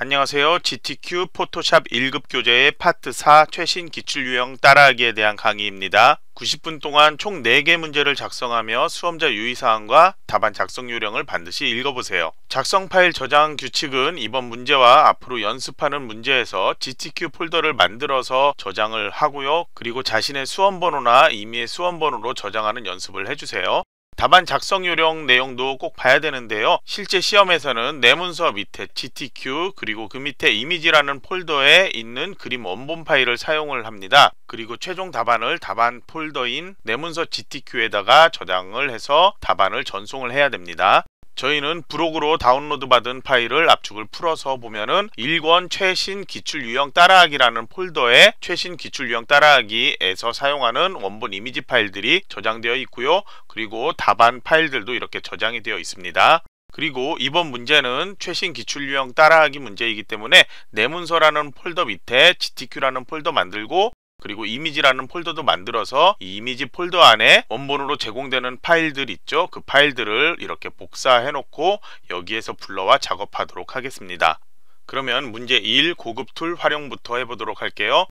안녕하세요. GTQ 포토샵 1급 교재의 파트 4 최신 기출 유형 따라하기에 대한 강의입니다. 90분 동안 총 4개 문제를 작성하며 수험자 유의사항과 답안 작성 요령을 반드시 읽어보세요. 작성 파일 저장 규칙은 이번 문제와 앞으로 연습하는 문제에서 GTQ 폴더를 만들어서 저장을 하고요. 그리고 자신의 수험번호나 임의의 수험번호로 저장하는 연습을 해주세요. 답안 작성 요령 내용도 꼭 봐야 되는데요. 실제 시험에서는 내 문서 밑에 GTQ 그리고 그 밑에 이미지라는 폴더에 있는 그림 원본 파일을 사용을 합니다. 그리고 최종 답안을 답안 폴더인 내 문서 GTQ에다가 저장을 해서 답안을 전송을 해야 됩니다. 저희는 부록으로 다운로드 받은 파일을 압축을 풀어서 보면은 1권 최신 기출 유형 따라하기라는 폴더에 최신 기출 유형 따라하기에서 사용하는 원본 이미지 파일들이 저장되어 있고요. 그리고 답안 파일들도 이렇게 저장이 되어 있습니다. 그리고 이번 문제는 최신 기출 유형 따라하기 문제이기 때문에 내문서라는 폴더 밑에 GTQ라는 폴더 만들고 그리고 이미지라는 폴더도 만들어서 이 이미지 폴더 안에 원본으로 제공되는 파일들 있죠. 그 파일들을 이렇게 복사해 놓고 여기에서 불러와 작업하도록 하겠습니다. 그러면 문제 1 고급 tool 활용부터 해보도록 할게요.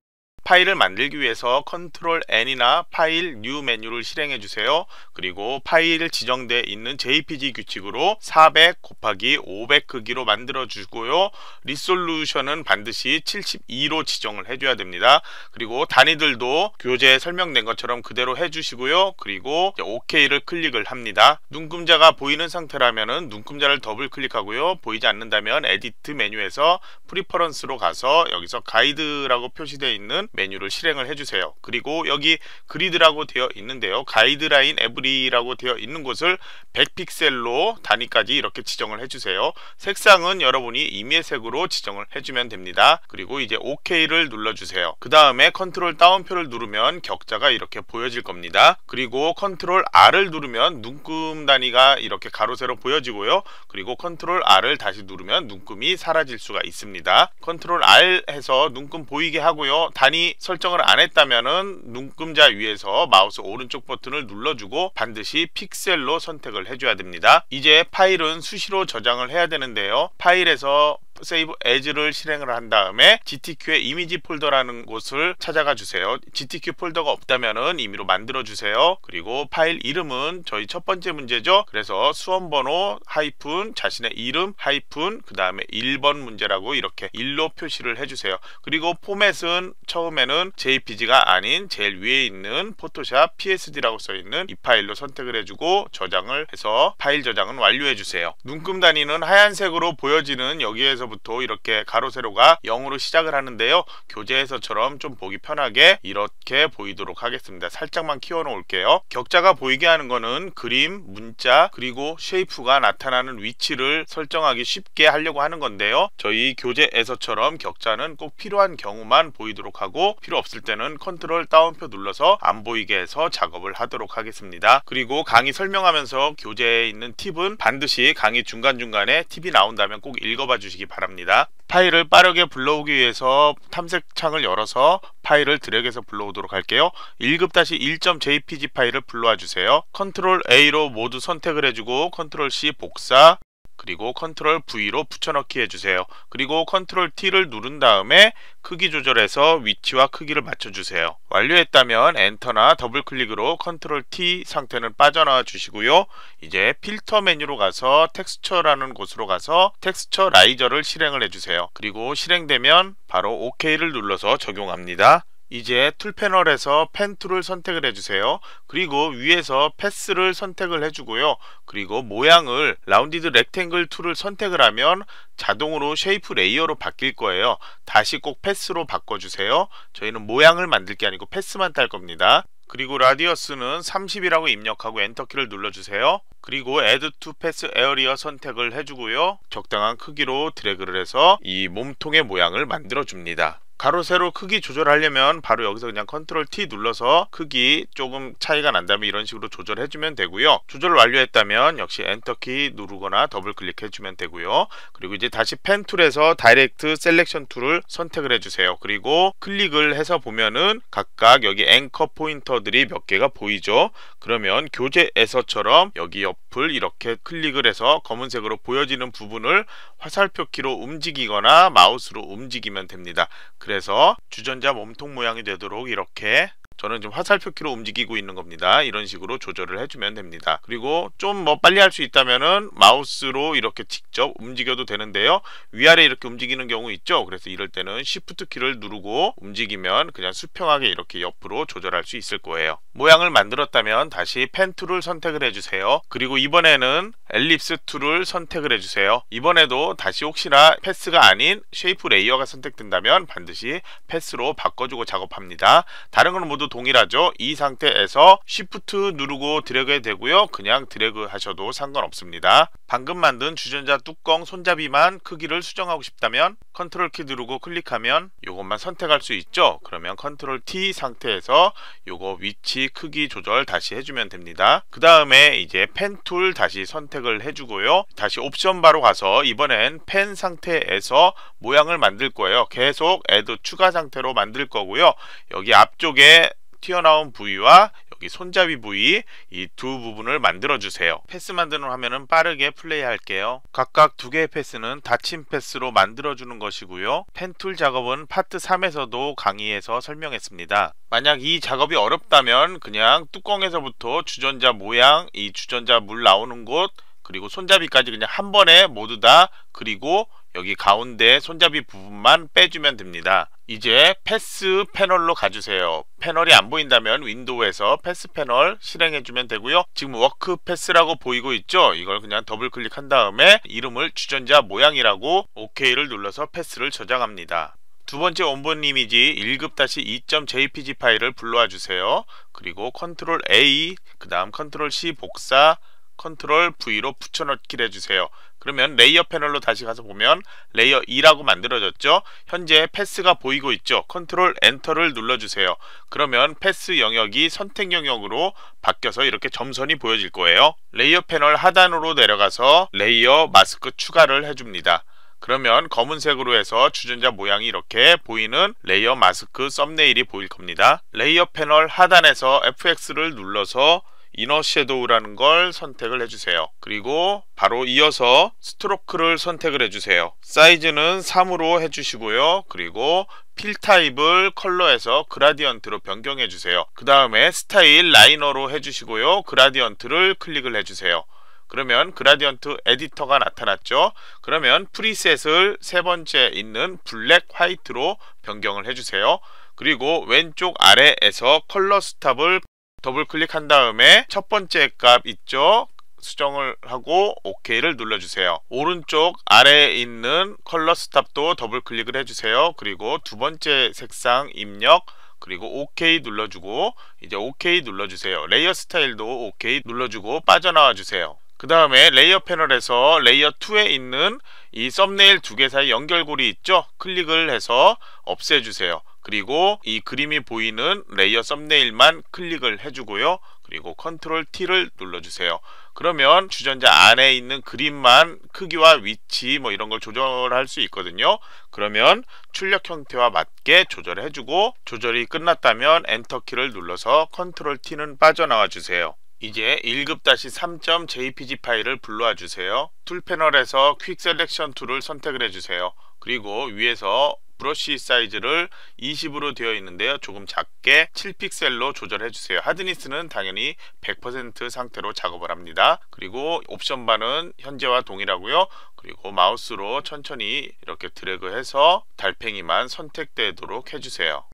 파일을 만들기 위해서 컨트롤 N이나 File New 메뉴를 실행해 주세요. 그리고 파일 지정되어 있는 JPG 규칙으로 400 곱하기 500 크기로 만들어 주고요. Resolution은 반드시 72로 지정을 해줘야 됩니다. 그리고 단위들도 교재에 설명된 것처럼 그대로 해주시고요. 그리고 OK를 클릭을 합니다. 눈금자가 보이는 상태라면 눈금자를 더블 클릭하고요. 보이지 않는다면 Edit 메뉴에서 Preferences로 가서 여기서 가이드라고 표시되어 있는 메뉴를 실행을 해주세요. 그리고 여기 Grid라고 되어 있는데요. Gridline Every라고 되어 있는 곳을 100픽셀로 단위까지 이렇게 지정을 해주세요. 색상은 여러분이 임의 색으로 지정을 해주면 됩니다. 그리고 이제 OK를 눌러주세요. 그 다음에 컨트롤 따옴표를 누르면 격자가 이렇게 보여질 겁니다. 그리고 컨트롤 R을 누르면 눈금 단위가 이렇게 가로 세로 보여지고요. 그리고 컨트롤 R을 다시 누르면 눈금이 사라질 수가 있습니다. 컨트롤 R 해서 눈금 보이게 하고요. 단위 설정을 안 했다면은 눈금자 위에서 마우스 오른쪽 버튼을 눌러주고 반드시 픽셀로 선택을 해줘야 됩니다. 이제 파일은 수시로 저장을 해야 되는데요. File에서 Save As를 실행을 한 다음에 GTQ의 이미지 폴더라는 곳을 찾아가 주세요. GTQ 폴더가 없다면은 임의로 만들어 주세요. 그리고 파일 이름은 저희 첫 번째 문제죠. 그래서 수험 번호 하이픈 자신의 이름 하이픈 그 다음에 1번 문제라고 이렇게 1로 표시를 해주세요. 그리고 포맷은 처음에는 JPG가 아닌 제일 위에 있는 포토샵 PSD라고 써있는 이 파일로 선택을 해주고 저장을 해서 파일 저장은 완료해 주세요. 눈금 단위는 하얀색으로 보여지는 여기에서 여기서부터 이렇게 가로 세로가 0으로 시작을 하는데요. 교재에서처럼 좀 보기 편하게 이렇게 보이도록 하겠습니다. 살짝만 키워 놓을게요. 격자가 보이게 하는 거는 그림, 문자, 그리고 shape가 나타나는 위치를 설정하기 쉽게 하려고 하는 건데요. 저희 교재에서처럼 격자는 꼭 필요한 경우만 보이도록 하고 필요 없을 때는 컨트롤 따옴표 눌러서 안 보이게 해서 작업을 하도록 하겠습니다. 그리고 강의 설명하면서 교재에 있는 팁은 반드시 강의 중간중간에 팁이 나온다면 꼭 읽어봐 주시기 바랍니다. 바랍니다. 파일을 빠르게 불러오기 위해서 탐색창을 열어서 파일을 드래그해서 불러오도록 할게요. 1급-1.jpg 파일을 불러와 주세요. 컨트롤 A로 모두 선택을 해주고 컨트롤 C 복사 그리고 컨트롤 V로 붙여넣기 해주세요. 그리고 컨트롤 T를 누른 다음에 크기 조절해서 위치와 크기를 맞춰주세요. 완료했다면 엔터나 더블 클릭으로 컨트롤 T 상태는 빠져나와 주시고요. 이제 필터 메뉴로 가서 Texture라는 곳으로 가서 Texturizer를 실행을 해주세요. 그리고 실행되면 바로 OK를 눌러서 적용합니다. 이제 Tool 패널에서 Pen Tool을 선택을 해주세요. 그리고 위에서 Path를 선택을 해주고요. 그리고 모양을 Rounded Rectangle Tool을 선택을 하면 자동으로 Shape Layer로 바뀔 거예요. 다시 꼭 Path로 바꿔주세요. 저희는 모양을 만들 게 아니고 Path만 딸 겁니다. 그리고 Radius는 30이라고 입력하고 엔터키를 눌러주세요. 그리고 Add to Path Area 선택을 해주고요. 적당한 크기로 드래그를 해서 이 몸통의 모양을 만들어 줍니다. 가로 세로 크기 조절하려면 바로 여기서 그냥 컨트롤 T 눌러서 크기 조금 차이가 난다면 이런 식으로 조절해 주면 되고요. 조절 완료했다면 역시 엔터키 누르거나 더블 클릭해 주면 되고요. 그리고 이제 다시 Pen Tool에서 Direct Selection Tool을 선택을 해 주세요. 그리고 클릭을 해서 보면은 각각 여기 앵커 포인터들이 몇 개가 보이죠? 그러면 교재에서처럼 여기 옆 앞을 이렇게 클릭을 해서 검은색으로 보여지는 부분을 화살표 키로 움직이거나 마우스로 움직이면 됩니다. 그래서 주전자 몸통 모양이 되도록 이렇게 저는 지금 화살표 키로 움직이고 있는 겁니다. 이런 식으로 조절을 해주면 됩니다. 그리고 좀 뭐 빨리 할 수 있다면은 마우스로 이렇게 직접 움직여도 되는데요. 위아래 이렇게 움직이는 경우 있죠. 그래서 이럴 때는 Shift 키를 누르고 움직이면 그냥 수평하게 이렇게 옆으로 조절할 수 있을 거예요. 모양을 만들었다면 다시 pen tool을 선택을 해주세요. 그리고 이번에는 ellipse tool을 선택을 해주세요. 이번에도 다시 혹시나 path가 아닌 shape layer가 선택된다면 반드시 path로 바꿔주고 작업합니다. 다른 거는 동일하죠. 이 상태에서 Shift 누르고 드래그 되고요. 그냥 드래그 하셔도 상관없습니다. 방금 만든 주전자 뚜껑 손잡이만 크기를 수정하고 싶다면 컨트롤 키 누르고 클릭하면 이것만 선택할 수 있죠. 그러면 컨트롤 T 상태에서 요거 위치 크기 조절 다시 해주면 됩니다. 그 다음에 이제 pen tool 다시 선택을 해주고요. 다시 옵션 바로 가서 이번엔 펜 상태에서 모양을 만들 거예요. 계속 add 추가 상태로 만들 거고요. 여기 앞쪽에 튀어나온 부위와 여기 손잡이 부위 이 두 부분을 만들어 주세요. path 만드는 화면은 빠르게 플레이 할게요. 각각 두 개의 path는 닫힌 path로 만들어 주는 것이고요. pen tool 작업은 파트 3에서도 강의에서 설명했습니다. 만약 이 작업이 어렵다면 그냥 뚜껑에서부터 주전자 모양 이 주전자 물 나오는 곳 그리고 손잡이까지 그냥 한 번에 모두 다 그리고 여기 가운데 손잡이 부분만 빼주면 됩니다. 이제 path 패널로 가주세요. 패널이 안 보인다면 윈도우에서 path 패널 실행해주면 되고요. 지금 work path라고 보이고 있죠? 이걸 그냥 더블 클릭한 다음에 이름을 주전자 모양이라고 OK를 눌러서 path를 저장합니다. 두 번째 원본 이미지 1급-2.jpg 파일을 불러와 주세요. 그리고 컨트롤 A, 그 다음 컨트롤 C 복사, 컨트롤 V로 붙여넣기를 해주세요. 그러면 layer 패널로 다시 가서 보면 layer 2라고 만들어졌죠. 현재 path가 보이고 있죠. 컨트롤 enter를 눌러주세요. 그러면 path 영역이 선택 영역으로 바뀌어서 이렇게 점선이 보여질 거예요. layer 패널 하단으로 내려가서 layer mask 추가를 해줍니다. 그러면 검은색으로 해서 주전자 모양이 이렇게 보이는 layer mask thumbnail이 보일 겁니다. layer 패널 하단에서 FX를 눌러서 inner shadow라는 걸 선택을 해주세요. 그리고 바로 이어서 stroke를 선택을 해주세요. 사이즈는 3으로 해주시고요. 그리고 fill type을 color에서 gradient로 변경해 주세요. 그 다음에 style linear로 해주시고요. gradient를 클릭을 해주세요. 그러면 gradient editor가 나타났죠. 그러면 preset을 세 번째 있는 black white로 변경을 해주세요. 그리고 왼쪽 아래에서 color stop을 더블 클릭한 다음에 첫 번째 값 있죠 수정을 하고 OK를 눌러주세요. 오른쪽 아래에 있는 color stop도 더블 클릭을 해주세요. 그리고 두 번째 색상 입력 그리고 OK 눌러주고 이제 OK 눌러주세요. layer style도 OK 눌러주고 빠져나와 주세요. 그 다음에 layer 패널에서 layer 2에 있는 이 썸네일 두 개 사이 연결고리 있죠? 클릭을 해서 없애주세요. 그리고 이 그림이 보이는 layer thumbnail만 클릭을 해주고요. 그리고 컨트롤 T를 눌러주세요. 그러면 주전자 안에 있는 그림만 크기와 위치 뭐 이런 걸 조절할 수 있거든요. 그러면 출력 형태와 맞게 조절해주고 조절이 끝났다면 enter키를 눌러서 컨트롤 T는 빠져나와 주세요. 이제 1급-3.jpg 파일을 불러와 주세요. tool 패널에서 quick selection tool을 선택을 해주세요. 그리고 위에서 brush size를 20으로 되어 있는데요. 조금 작게 7픽셀로 조절해 주세요. hardness는 당연히 100% 상태로 작업을 합니다. 그리고 옵션 바는 현재와 동일하고요. 그리고 마우스로 천천히 이렇게 드래그해서 달팽이만 선택되도록 해주세요.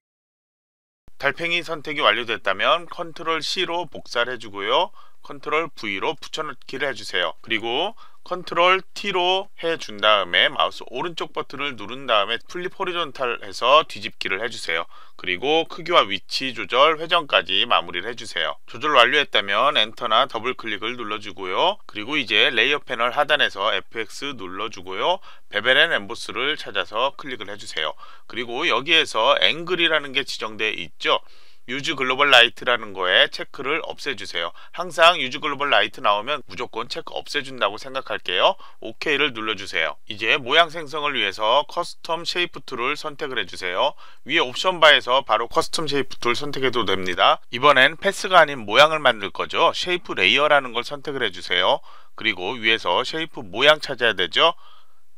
달팽이 선택이 완료됐다면 컨트롤 C로 복사를 해주고요. 컨트롤 V로 붙여넣기를 해주세요. 그리고 컨트롤 T로 해 준 다음에 마우스 오른쪽 버튼을 누른 다음에 flip horizontal 해서 뒤집기를 해주세요. 그리고 크기와 위치 조절 회전까지 마무리를 해주세요. 조절 완료했다면 enter나 더블 클릭을 눌러주고요. 그리고 이제 layer 패널 하단에서 FX 눌러주고요. bevel and emboss를 찾아서 클릭을 해주세요. 그리고 여기에서 angle이라는 게 지정되어 있죠. use global light라는 거에 체크를 없애주세요. 항상 use global light 나오면 무조건 체크 없애준다고 생각할게요. OK를 눌러주세요. 이제 모양 생성을 위해서 custom shape tool을 선택을 해주세요. 위에 옵션 바에서 바로 custom shape tool 선택해도 됩니다. 이번엔 path가 아닌 모양을 만들 거죠. shape layer라는 걸 선택을 해주세요. 그리고 위에서 shape 모양 찾아야 되죠.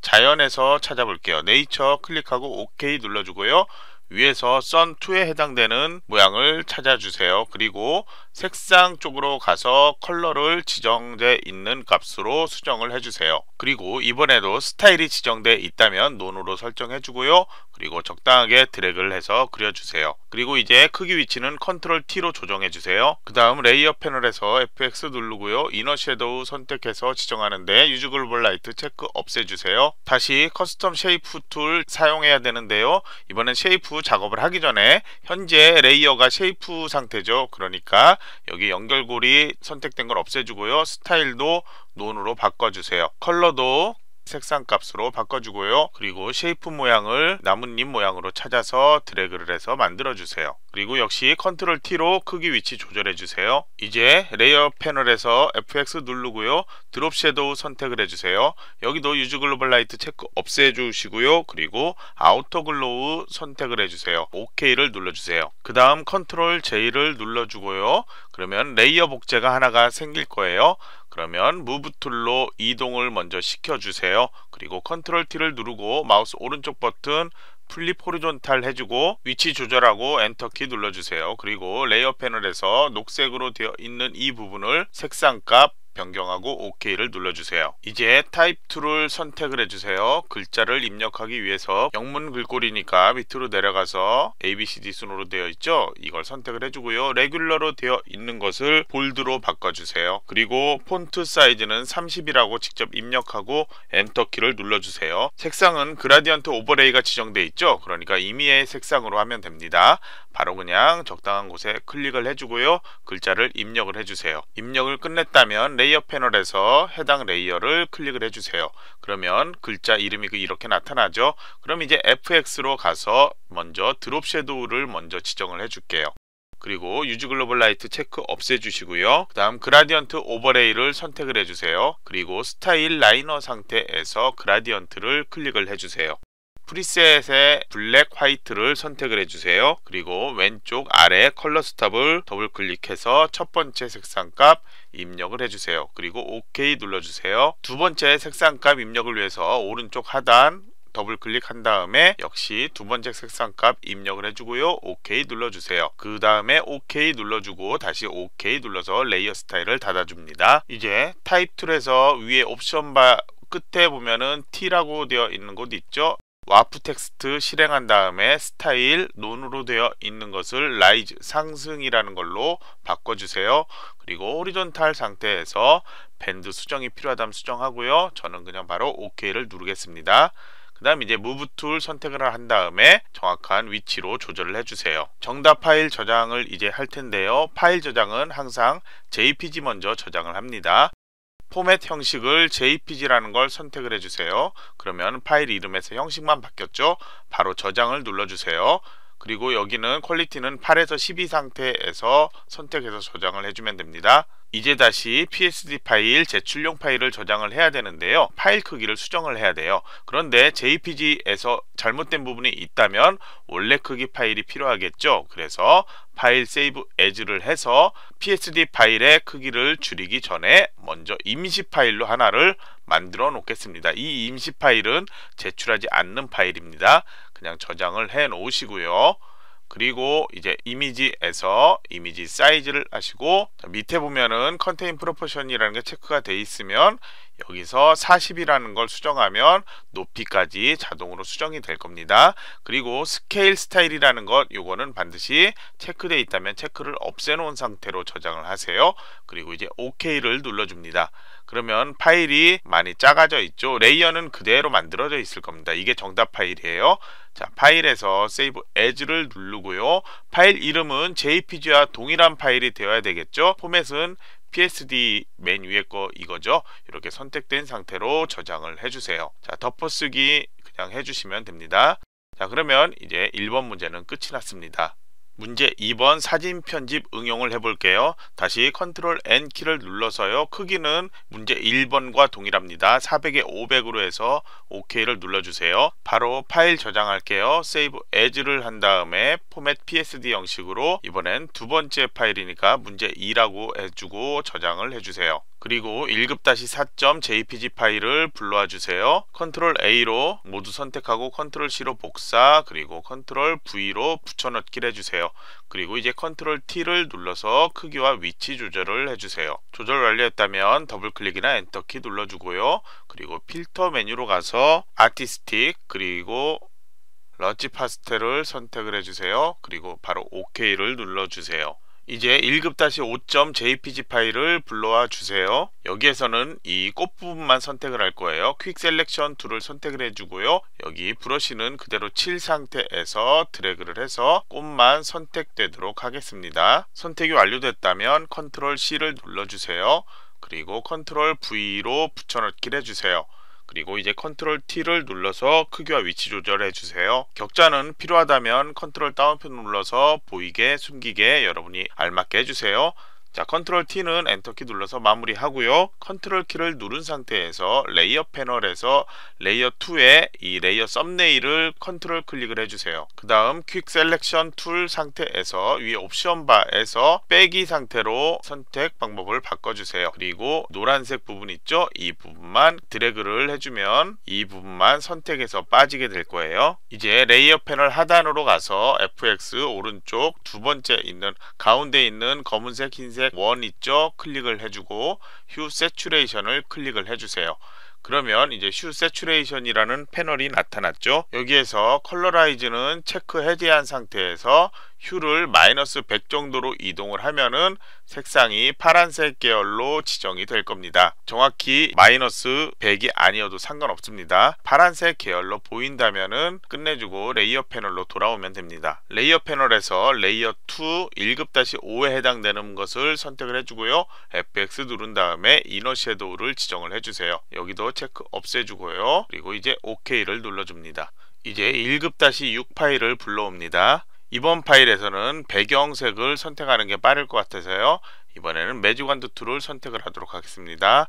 자연에서 찾아볼게요. 네이처 클릭하고 OK 눌러주고요. 위에서 선2에 해당되는 모양을 찾아주세요. 그리고 색상 쪽으로 가서 컬러를 지정돼 있는 값으로 수정을 해주세요. 그리고 이번에도 스타일이 지정돼 있다면 none으로 설정해 주고요. 그리고 적당하게 드래그를 해서 그려주세요. 그리고 이제 크기 위치는 컨트롤 T로 조정해 주세요. 그 다음 layer 패널에서 FX 누르고요. inner shadow 선택해서 지정하는데 use global light 체크 없애주세요. 다시 custom shape tool 사용해야 되는데요. 이번엔 shape 작업을 하기 전에 현재 layer가 shape 상태죠. 그러니까 여기 연결고리 선택된 걸 없애주고요. 스타일도 none으로 바꿔주세요. 컬러도 색상 값으로 바꿔주고요. 그리고 shape 모양을 나뭇잎 모양으로 찾아서 드래그를 해서 만들어주세요. 그리고 역시 컨트롤 T로 크기 위치 조절해 주세요. 이제 레이어 패널에서 FX 누르고요. Drop Shadow 선택을 해주세요. 여기도 Use Global Light 체크 없애 주시고요. 그리고 Outer Glow 선택을 해주세요. OK를 눌러주세요. 그 다음 컨트롤 J를 눌러주고요. 그러면 레이어 복제가 하나가 생길 거예요. 그러면 Move Tool로 이동을 먼저 시켜주세요. 그리고 컨트롤 T를 누르고 마우스 오른쪽 버튼 Flip Horizontal 해주고 위치 조절하고 엔터키 눌러주세요. 그리고 레이어 패널에서 녹색으로 되어 있는 이 부분을 색상값 변경하고 OK를 눌러주세요. 이제 Type Tool을 선택을 해주세요. 글자를 입력하기 위해서 영문 글꼴이니까 밑으로 내려가서 ABCD 순으로 되어 있죠? 이걸 선택을 해주고요. Regular로 되어 있는 것을 Bold로 바꿔주세요. 그리고 폰트 사이즈는 30이라고 직접 입력하고 엔터키를 눌러주세요. 색상은 Gradient Overlay가 지정되어 있죠? 그러니까 임의의 색상으로 하면 됩니다. 바로 그냥 적당한 곳에 클릭을 해주고요. 글자를 입력을 해주세요. 입력을 끝냈다면 레이어 패널에서 해당 레이어를 클릭을 해주세요. 그러면 글자 이름이 그 이렇게 나타나죠. 그럼 이제 FX로 가서 먼저 Drop Shadow를 먼저 지정을 해줄게요. 그리고 Use Global Light 체크 없애주시고요. 그 다음 Gradient Overlay를 선택을 해주세요. 그리고 스타일 Linear 상태에서 Gradient를 클릭을 해주세요. Preset의 Black White를 선택을 해주세요. 그리고 왼쪽 아래 Color Stop을 더블 클릭해서 첫 번째 색상 값 입력을 해주세요. 그리고 OK 눌러주세요. 두 번째 색상 값 입력을 위해서 오른쪽 하단 더블 클릭한 다음에 역시 두 번째 색상값 입력을 해주고요. OK 눌러주세요. 그 다음에 OK 눌러주고 다시 OK 눌러서 레이어 스타일을 닫아줍니다. 이제 Type Tool에서 위에 옵션 바 끝에 보면은 T라고 되어 있는 곳 있죠? Warp Text 실행한 다음에 스타일 None으로 되어 있는 것을 Rise 상승이라는 걸로 바꿔주세요. 그리고 Horizontal 상태에서 Bend 수정이 필요하다면 수정하고요. 저는 그냥 바로 OK를 누르겠습니다. 그 다음 이제 Move Tool 선택을 한 다음에 정확한 위치로 조절을 해주세요. 정답 파일 저장을 이제 할 텐데요. 파일 저장은 항상 JPG 먼저 저장을 합니다. 포맷 형식을 JPG라는 걸 선택을 해주세요. 그러면 파일 이름에서 형식만 바뀌었죠. 바로 저장을 눌러주세요. 그리고 여기는 Quality는 8에서 12 상태에서 선택해서 저장을 해주면 됩니다. 이제 다시 PSD 파일, 제출용 파일을 저장을 해야 되는데요. 파일 크기를 수정을 해야 돼요. 그런데 JPG에서 잘못된 부분이 있다면 원래 크기 파일이 필요하겠죠. 그래서 파일 Save As를 해서 PSD 파일의 크기를 줄이기 전에 먼저 임시 파일로 하나를 만들어 놓겠습니다. 이 임시 파일은 제출하지 않는 파일입니다. 그냥 저장을 해 놓으시고요. 그리고 이제 이미지에서 Image Size를 하시고 밑에 보면은 Constrain Proportion이라는 게 체크가 돼 있으면 여기서 40이라는 걸 수정하면 높이까지 자동으로 수정이 될 겁니다. 그리고 Scale Style이라는 것 요거는 반드시 체크되어 있다면 체크를 없애놓은 상태로 저장을 하세요. 그리고 이제 OK를 눌러줍니다. 그러면 파일이 많이 작아져 있죠. 레이어는 그대로 만들어져 있을 겁니다. 이게 정답 파일이에요. 자, 파일에서 Save As를 누르고요. 파일 이름은 jpg와 동일한 파일이 되어야 되겠죠. Format은 PSD 맨 위에 거 이거죠. 이렇게 선택된 상태로 저장을 해주세요. 자, 덮어쓰기 그냥 해주시면 됩니다. 자, 그러면 이제 1번 문제는 끝이 났습니다. 문제 2번 사진 편집 응용을 해볼게요. 다시 컨트롤 N 키를 눌러서요. 크기는 문제 1번과 동일합니다. 400에 500으로 해서 OK를 눌러주세요. 바로 파일 저장할게요. Save As를 한 다음에 Format PSD 형식으로 이번엔 두 번째 파일이니까 문제 2라고 해주고 저장을 해주세요. 그리고 1급-4.jpg 파일을 불러와 주세요. 컨트롤 A로 모두 선택하고 컨트롤 C로 복사 그리고 컨트롤 V로 붙여넣기를 해주세요. 그리고 이제 컨트롤 T를 눌러서 크기와 위치 조절을 해주세요. 조절 완료했다면 더블 클릭이나 엔터키 눌러주고요. 그리고 필터 메뉴로 가서 Artistic 그리고 Rough Pastel을 선택을 해주세요. 그리고 바로 OK를 눌러주세요. 이제 1급-5.jpg 파일을 불러와 주세요. 여기에서는 이 꽃 부분만 선택을 할 거예요. Quick Selection Tool을 선택을 해주고요. 여기 브러쉬는 그대로 칠 상태에서 드래그를 해서 꽃만 선택되도록 하겠습니다. 선택이 완료됐다면 컨트롤 C를 눌러주세요. 그리고 컨트롤 V로 붙여넣기를 해주세요. 그리고 이제 컨트롤 T를 눌러서 크기와 위치 조절해 주세요. 격자는 필요하다면 컨트롤 따옴표 눌러서 보이게 숨기게 여러분이 알맞게 해주세요. 자 컨트롤 T는 엔터키 눌러서 마무리하고요. 컨트롤 키를 누른 상태에서 레이어 패널에서 레이어 2에 이 레이어 썸네일을 컨트롤 클릭을 해주세요. 그 다음 Quick Selection Tool 상태에서 위 옵션 바에서 빼기 상태로 선택 방법을 바꿔주세요. 그리고 노란색 부분 있죠? 이 부분만 드래그를 해주면 이 부분만 선택해서 빠지게 될 거예요. 이제 레이어 패널 하단으로 가서 FX 오른쪽 두 번째 있는 가운데 있는 검은색 흰색 검은색 원 있죠? 클릭을 해주고 Hue Saturation을 클릭을 해주세요. 그러면 이제 Hue Saturation이라는 패널이 나타났죠. 여기에서 Colorize는 체크 해제한 상태에서 Hue를 마이너스 100 정도로 이동을 하면은 색상이 파란색 계열로 지정이 될 겁니다. 정확히 마이너스 100이 아니어도 상관없습니다. 파란색 계열로 보인다면은 끝내주고 레이어 패널로 돌아오면 됩니다. 레이어 패널에서 레이어 2 1급-5에 해당되는 것을 선택을 해주고요. FX 누른 다음에 Inner Shadow를 지정을 해주세요. 여기도 체크 없애주고요. 그리고 이제 OK를 눌러줍니다. 이제 1급-6 파일을 불러옵니다. 이번 파일에서는 배경색을 선택하는 게 빠를 것 같아서요. 이번에는 Magic Wand Tool을 선택을 하도록 하겠습니다.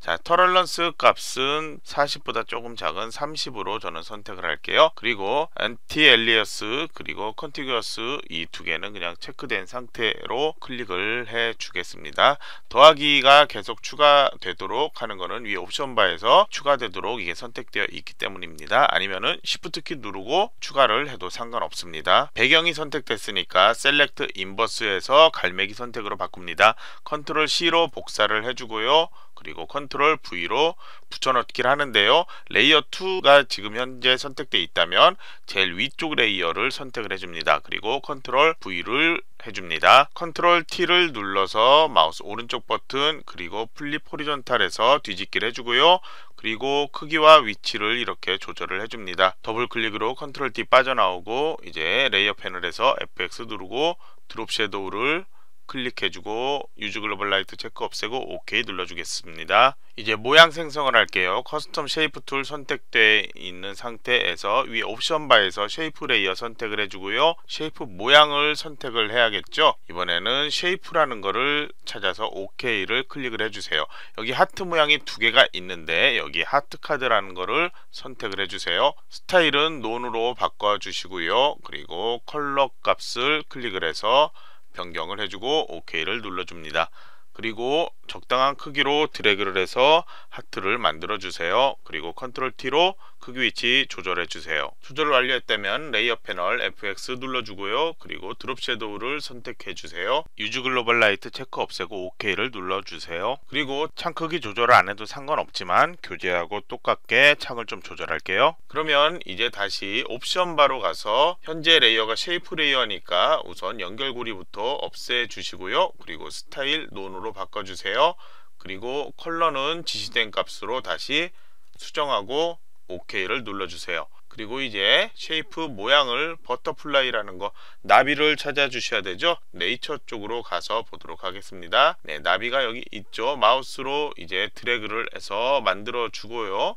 자, Tolerance 값은 40보다 조금 작은 30으로 저는 선택을 할게요. 그리고 Anti-alias 그리고 Contiguous 이 두 개는 그냥 체크된 상태로 클릭을 해 주겠습니다. 더하기가 계속 추가되도록 하는 거는 위 옵션 바에서 추가되도록 이게 선택되어 있기 때문입니다. 아니면은 Shift 키 누르고 추가를 해도 상관없습니다. 배경이 선택됐으니까 Select Inverse에서 갈매기 선택으로 바꿉니다. 컨트롤 C로 복사를 해 주고요. 그리고 컨트롤 V로 붙여넣기를 하는데요. 레이어 2가 지금 현재 선택되어 있다면 제일 위쪽 레이어를 선택을 해줍니다. 그리고 컨트롤 V를 해줍니다. 컨트롤 T를 눌러서 마우스 오른쪽 버튼 그리고 Flip Horizontal에서 뒤집기를 해주고요. 그리고 크기와 위치를 이렇게 조절을 해줍니다. 더블 클릭으로 컨트롤 D 빠져나오고 이제 레이어 패널에서 FX 누르고 Drop Shadow를 클릭해주고 Use Global Light 체크 없애고 OK 눌러주겠습니다. 이제 모양 생성을 할게요. Custom Shape Tool 선택되어 있는 상태에서 위 옵션 바에서 Shape Layer 선택을 해주고요. Shape 모양을 선택을 해야겠죠. 이번에는 Shape라는 거를 찾아서 OK를 클릭을 해주세요. 여기 하트 모양이 두 개가 있는데 여기 Heart Card라는 거를 선택을 해주세요. 스타일은 None으로 바꿔주시고요. 그리고 컬러 값을 클릭을 해서 변경을 해주고 OK를 눌러줍니다. 그리고 적당한 크기로 드래그를 해서 하트를 만들어 주세요. 그리고 컨트롤 T로 크기 위치 조절해 주세요. 조절을 완료했다면 레이어 패널 FX 눌러주고요. 그리고 Drop Shadow를 선택해 주세요. Use Global Light 체크 없애고 OK를 눌러주세요. 그리고 창 크기 조절을 안 해도 상관없지만 교재하고 똑같게 창을 좀 조절할게요. 그러면 이제 다시 옵션 바로 가서 현재 레이어가 Shape Layer니까 우선 연결고리부터 없애 주시고요. 그리고 스타일 None으로 바꿔주세요. 그리고 컬러는 지시된 값으로 다시 수정하고 OK를 눌러주세요. 그리고 이제 Shape 모양을 Butterfly라는 거 나비를 찾아 주셔야 되죠? 네이처 쪽으로 가서 보도록 하겠습니다. 네 나비가 여기 있죠? 마우스로 이제 드래그를 해서 만들어 주고요.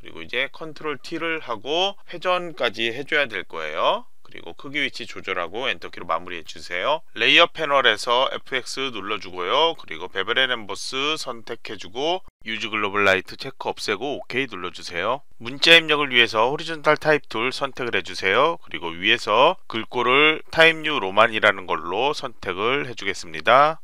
그리고 이제 컨트롤 T를 하고 회전까지 해줘야 될 거예요 그리고 크기 위치 조절하고 엔터키로 마무리해 주세요. 레이어 패널에서 FX 눌러주고요. 그리고 Bevel and Emboss 선택해주고 Use Global Light 체크 없애고 OK 눌러주세요. 문자 입력을 위해서 Horizontal Type Tool 선택을 해주세요. 그리고 위에서 글꼴을 Times New Roman이라는 걸로 선택을 해주겠습니다.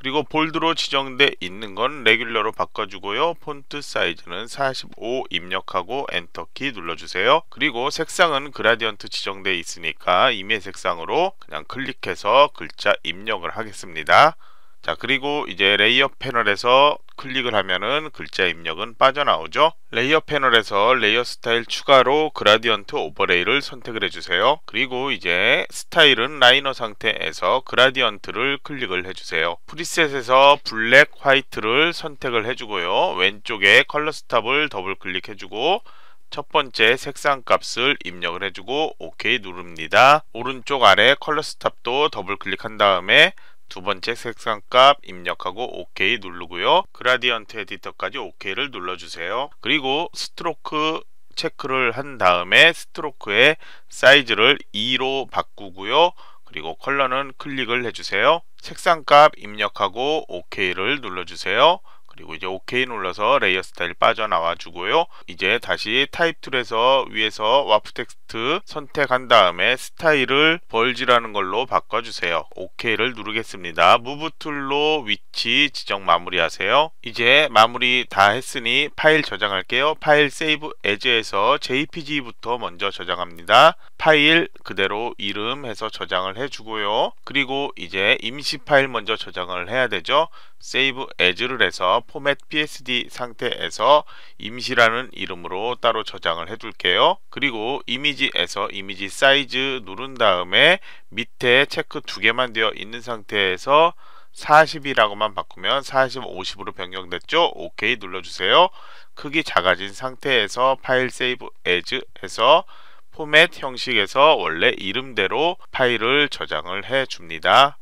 그리고 Bold로 지정돼 있는 건 Regular로 바꿔주고요. 폰트 사이즈는 45 입력하고 엔터키 눌러주세요. 그리고 색상은 Gradient 지정돼 있으니까 임의 색상으로 그냥 클릭해서 글자 입력을 하겠습니다. 자 그리고 이제 레이어 패널에서 클릭을 하면은 글자 입력은 빠져나오죠? 레이어 패널에서 레이어 스타일 추가로 Gradient Overlay를 선택을 해주세요. 그리고 이제 스타일은 Linear 상태에서 Gradient를 클릭을 해주세요. Preset에서 Black White를 선택을 해주고요. 왼쪽에 Color Stop을 더블 클릭해주고 첫 번째 색상 값을 입력을 해주고 OK 누릅니다. 오른쪽 아래 Color Stop도 더블 클릭한 다음에 두 번째 색상 값 입력하고 OK 누르고요. Gradient Editor까지 OK를 눌러주세요. 그리고 Stroke 체크를 한 다음에 Stroke의 사이즈를 2로 바꾸고요. 그리고 컬러는 클릭을 해주세요. 색상값 입력하고 OK를 눌러주세요. 그리고 이제 OK 눌러서 Layer Style 빠져나와 주고요. 이제 다시 Type Tool에서 위에서 Warp Text 선택한 다음에 스타일을 Bulge라는 걸로 바꿔주세요. OK를 누르겠습니다. Move Tool로 위치 지정 마무리하세요. 이제 마무리 다 했으니 파일 저장할게요. File Save As에서 JPG부터 먼저 저장합니다. 파일 그대로 이름 해서 저장을 해주고요. 그리고 이제 임시 파일 먼저 저장을 해야 되죠. Save As를 해서 포맷 psd 상태에서 임시라는 이름으로 따로 저장을 해 둘게요. 그리고 이미지에서 Image Size 누른 다음에 밑에 체크 두 개만 되어 있는 상태에서 40이라고만 바꾸면 40, 50으로 변경됐죠? OK 눌러주세요. 크기 작아진 상태에서 File Save As 해서 포맷 형식에서 원래 이름대로 파일을 저장을 해 줍니다.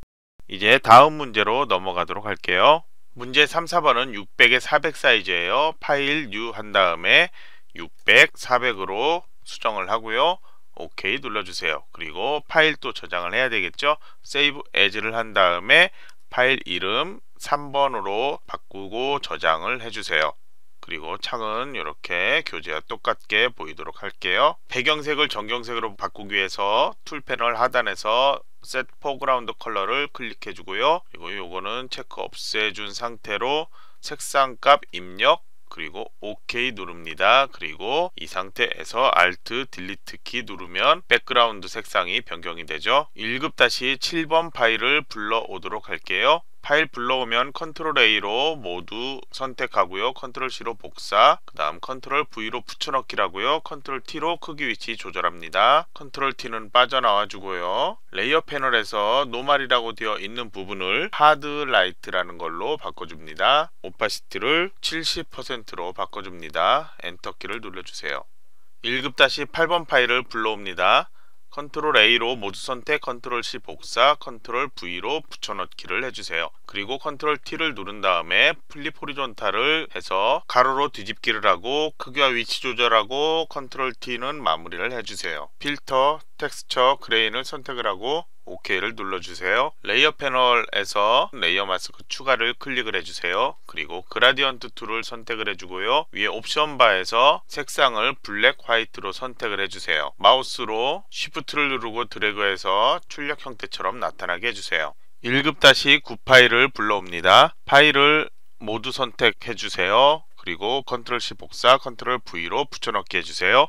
이제 다음 문제로 넘어가도록 할게요. 문제 3, 4번은 600에 400 사이즈예요. File New한 다음에 600, 400으로 수정을 하고요. OK 눌러주세요. 그리고 파일 또 저장을 해야 되겠죠. Save As를 한 다음에 파일 이름 3번으로 바꾸고 저장을 해주세요. 그리고 창은 이렇게 교재와 똑같게 보이도록 할게요. 배경색을 전경색으로 바꾸기 위해서 Tool 패널 하단에서 Set Foreground Color를 클릭해 주고요. 그리고 요거는 체크 없애준 상태로 색상 값 입력 그리고 OK 누릅니다. 그리고 이 상태에서 Alt, Delete 키 누르면 background 색상이 변경이 되죠. 1급 다시 7번 파일을 불러오도록 할게요. 파일 불러오면 컨트롤 A로 모두 선택하고요. 컨트롤 C로 복사, 그 다음 컨트롤 V로 붙여넣기 하고요. 컨트롤 T로 크기 위치 조절합니다. 컨트롤 T는 빠져나와 주고요. Layer 패널에서 Normal이라고 되어 있는 부분을 Hard Light라는 걸로 바꿔줍니다. Opacity를 70%로 바꿔줍니다. 엔터키를 눌러주세요. 1급 다시 8번 파일을 불러옵니다. 컨트롤 A로 모두 선택, 컨트롤 C 복사, 컨트롤 V로 붙여넣기를 해주세요. 그리고 컨트롤 T를 누른 다음에 Flip Horizontal을 해서 가로로 뒤집기를 하고 크기와 위치 조절하고 컨트롤 T는 마무리를 해주세요. Filter, Texture, Grain을 선택을 하고 OK를 눌러주세요. Layer 패널에서 Layer Mask 추가를 클릭을 해주세요. 그리고 Gradient Tool을 선택을 해주고요. 위에 옵션 bar에서 색상을 Black White로 선택을 해주세요. 마우스로 Shift를 누르고 드래그해서 출력 형태처럼 나타나게 해주세요. 1급-9 파일을 불러옵니다. 파일을 모두 선택해 주세요. 그리고 컨트롤 C 복사, 컨트롤 V로 붙여넣기 해주세요.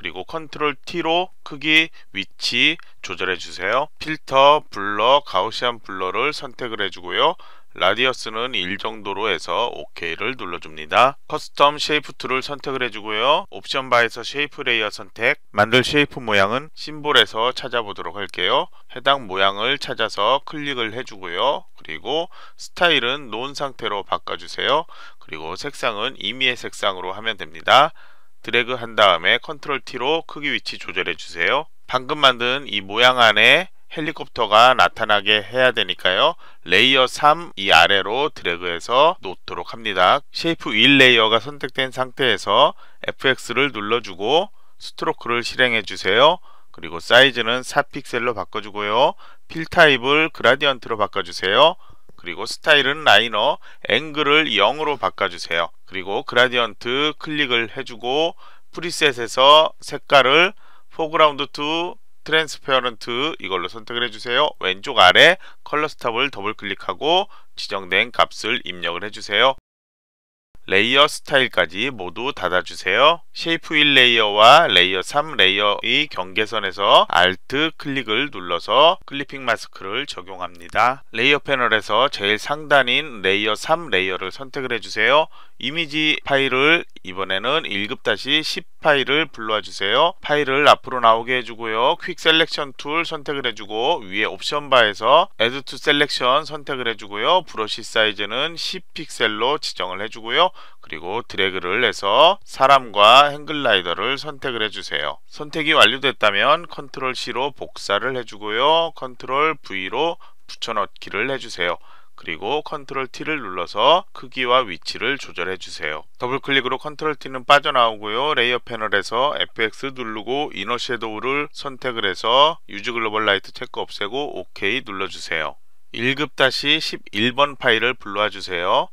그리고 컨트롤 T로 크기, 위치 조절해 주세요. Filter, Blur, Gaussian Blur를 선택을 해주고요. Radius는 1 정도로 해서 OK를 눌러줍니다. Custom Shape Tool을 선택을 해주고요. 옵션 bar에서 Shape Layer 선택, 만들 Shape 모양은 Symbol에서 찾아보도록 할게요. 해당 모양을 찾아서 클릭을 해주고요. 그리고 Style은 None 상태로 바꿔주세요. 그리고 색상은 임의의 색상으로 하면 됩니다. 드래그 한 다음에 컨트롤 T로 크기 위치 조절해 주세요. 방금 만든 이 모양 안에 헬리콥터가 나타나게 해야 되니까요. Layer 3 이 아래로 드래그해서 놓도록 합니다. Shape 1 Layer가 선택된 상태에서 FX를 눌러주고 Stroke를 실행해 주세요. 그리고 Size는 4픽셀로 바꿔주고요. Fill Type을 Gradient로 바꿔주세요. 그리고 Style은 Linear, Angle을 0으로 바꿔주세요. 그리고 Gradient 클릭을 해주고 Preset에서 색깔을 Foreground to Transparent 이걸로 선택을 해주세요. 왼쪽 아래 Color Stop을 더블 클릭하고 지정된 값을 입력을 해주세요. Layer Style까지 모두 닫아주세요. Shape 1 Layer와 Layer 3 Layer의 경계선에서 Alt 클릭을 눌러서 Clipping Mask를 적용합니다. Layer 패널에서 제일 상단인 Layer 3 Layer를 선택을 해주세요. 이미지 파일을 이번에는 1급-10 파일을 불러와 주세요. 파일을 앞으로 나오게 해주고요. Quick Selection Tool 선택을 해주고 위에 옵션 bar에서 Add to Selection 선택을 해주고요. Brush Size는 10픽셀로 지정을 해주고요. 그리고 드래그를 해서 사람과 행글라이더를 선택을 해주세요. 선택이 완료됐다면 컨트롤 C로 복사를 해주고요. 컨트롤 V로 붙여넣기를 해주세요. 그리고 컨트롤 T를 눌러서 크기와 위치를 조절해 주세요. 더블 클릭으로 컨트롤 T는 빠져나오고요. Layer 패널에서 FX 누르고 Inner Shadow를 선택을 해서 Use Global Light 체크 없애고 OK 눌러주세요. 1급-11번 파일을 불러와 주세요.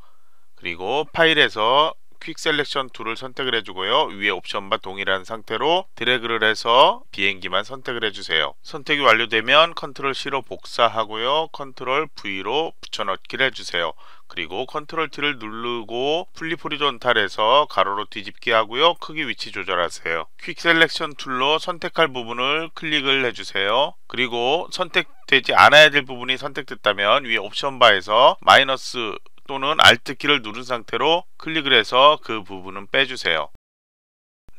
그리고 파일에서 Quick Selection Tool을 선택을 해주고요. 위에 옵션과 동일한 상태로 드래그를 해서 비행기만 선택을 해주세요. 선택이 완료되면 컨트롤 C로 복사하고요. 컨트롤 V로 붙여넣기를 해주세요. 그리고 컨트롤 T를 누르고 Flip Horizontal에서 가로로 뒤집기 하고요. 크기 위치 조절하세요. Quick Selection Tool로 선택할 부분을 클릭을 해주세요. 그리고 선택되지 않아야 될 부분이 선택됐다면 위에 옵션 bar에서 마이너스 또는 Alt키를 누른 상태로 클릭을 해서 그 부분은 빼주세요.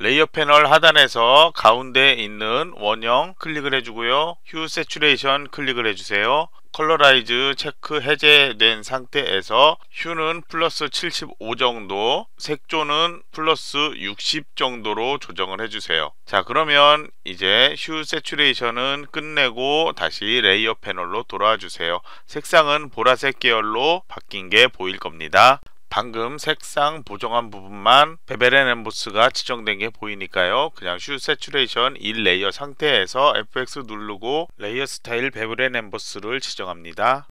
레이어 패널 하단에서 가운데 있는 원형 클릭을 해주고요. Hue Saturation 클릭을 해주세요. Colorize 체크 해제된 상태에서 Hue는 플러스 75 정도 색조는 플러스 60 정도로 조정을 해주세요. 자 그러면 이제 Hue Saturation은 끝내고 다시 레이어 패널로 돌아와 주세요. 색상은 보라색 계열로 바뀐 게 보일 겁니다 방금 색상 보정한 부분만 Bevel and Emboss가 지정된 게 보이니까요. 그냥 Hue Saturation 1 레이어 상태에서 FX 누르고 레이어 스타일 Bevel and Emboss를 지정합니다.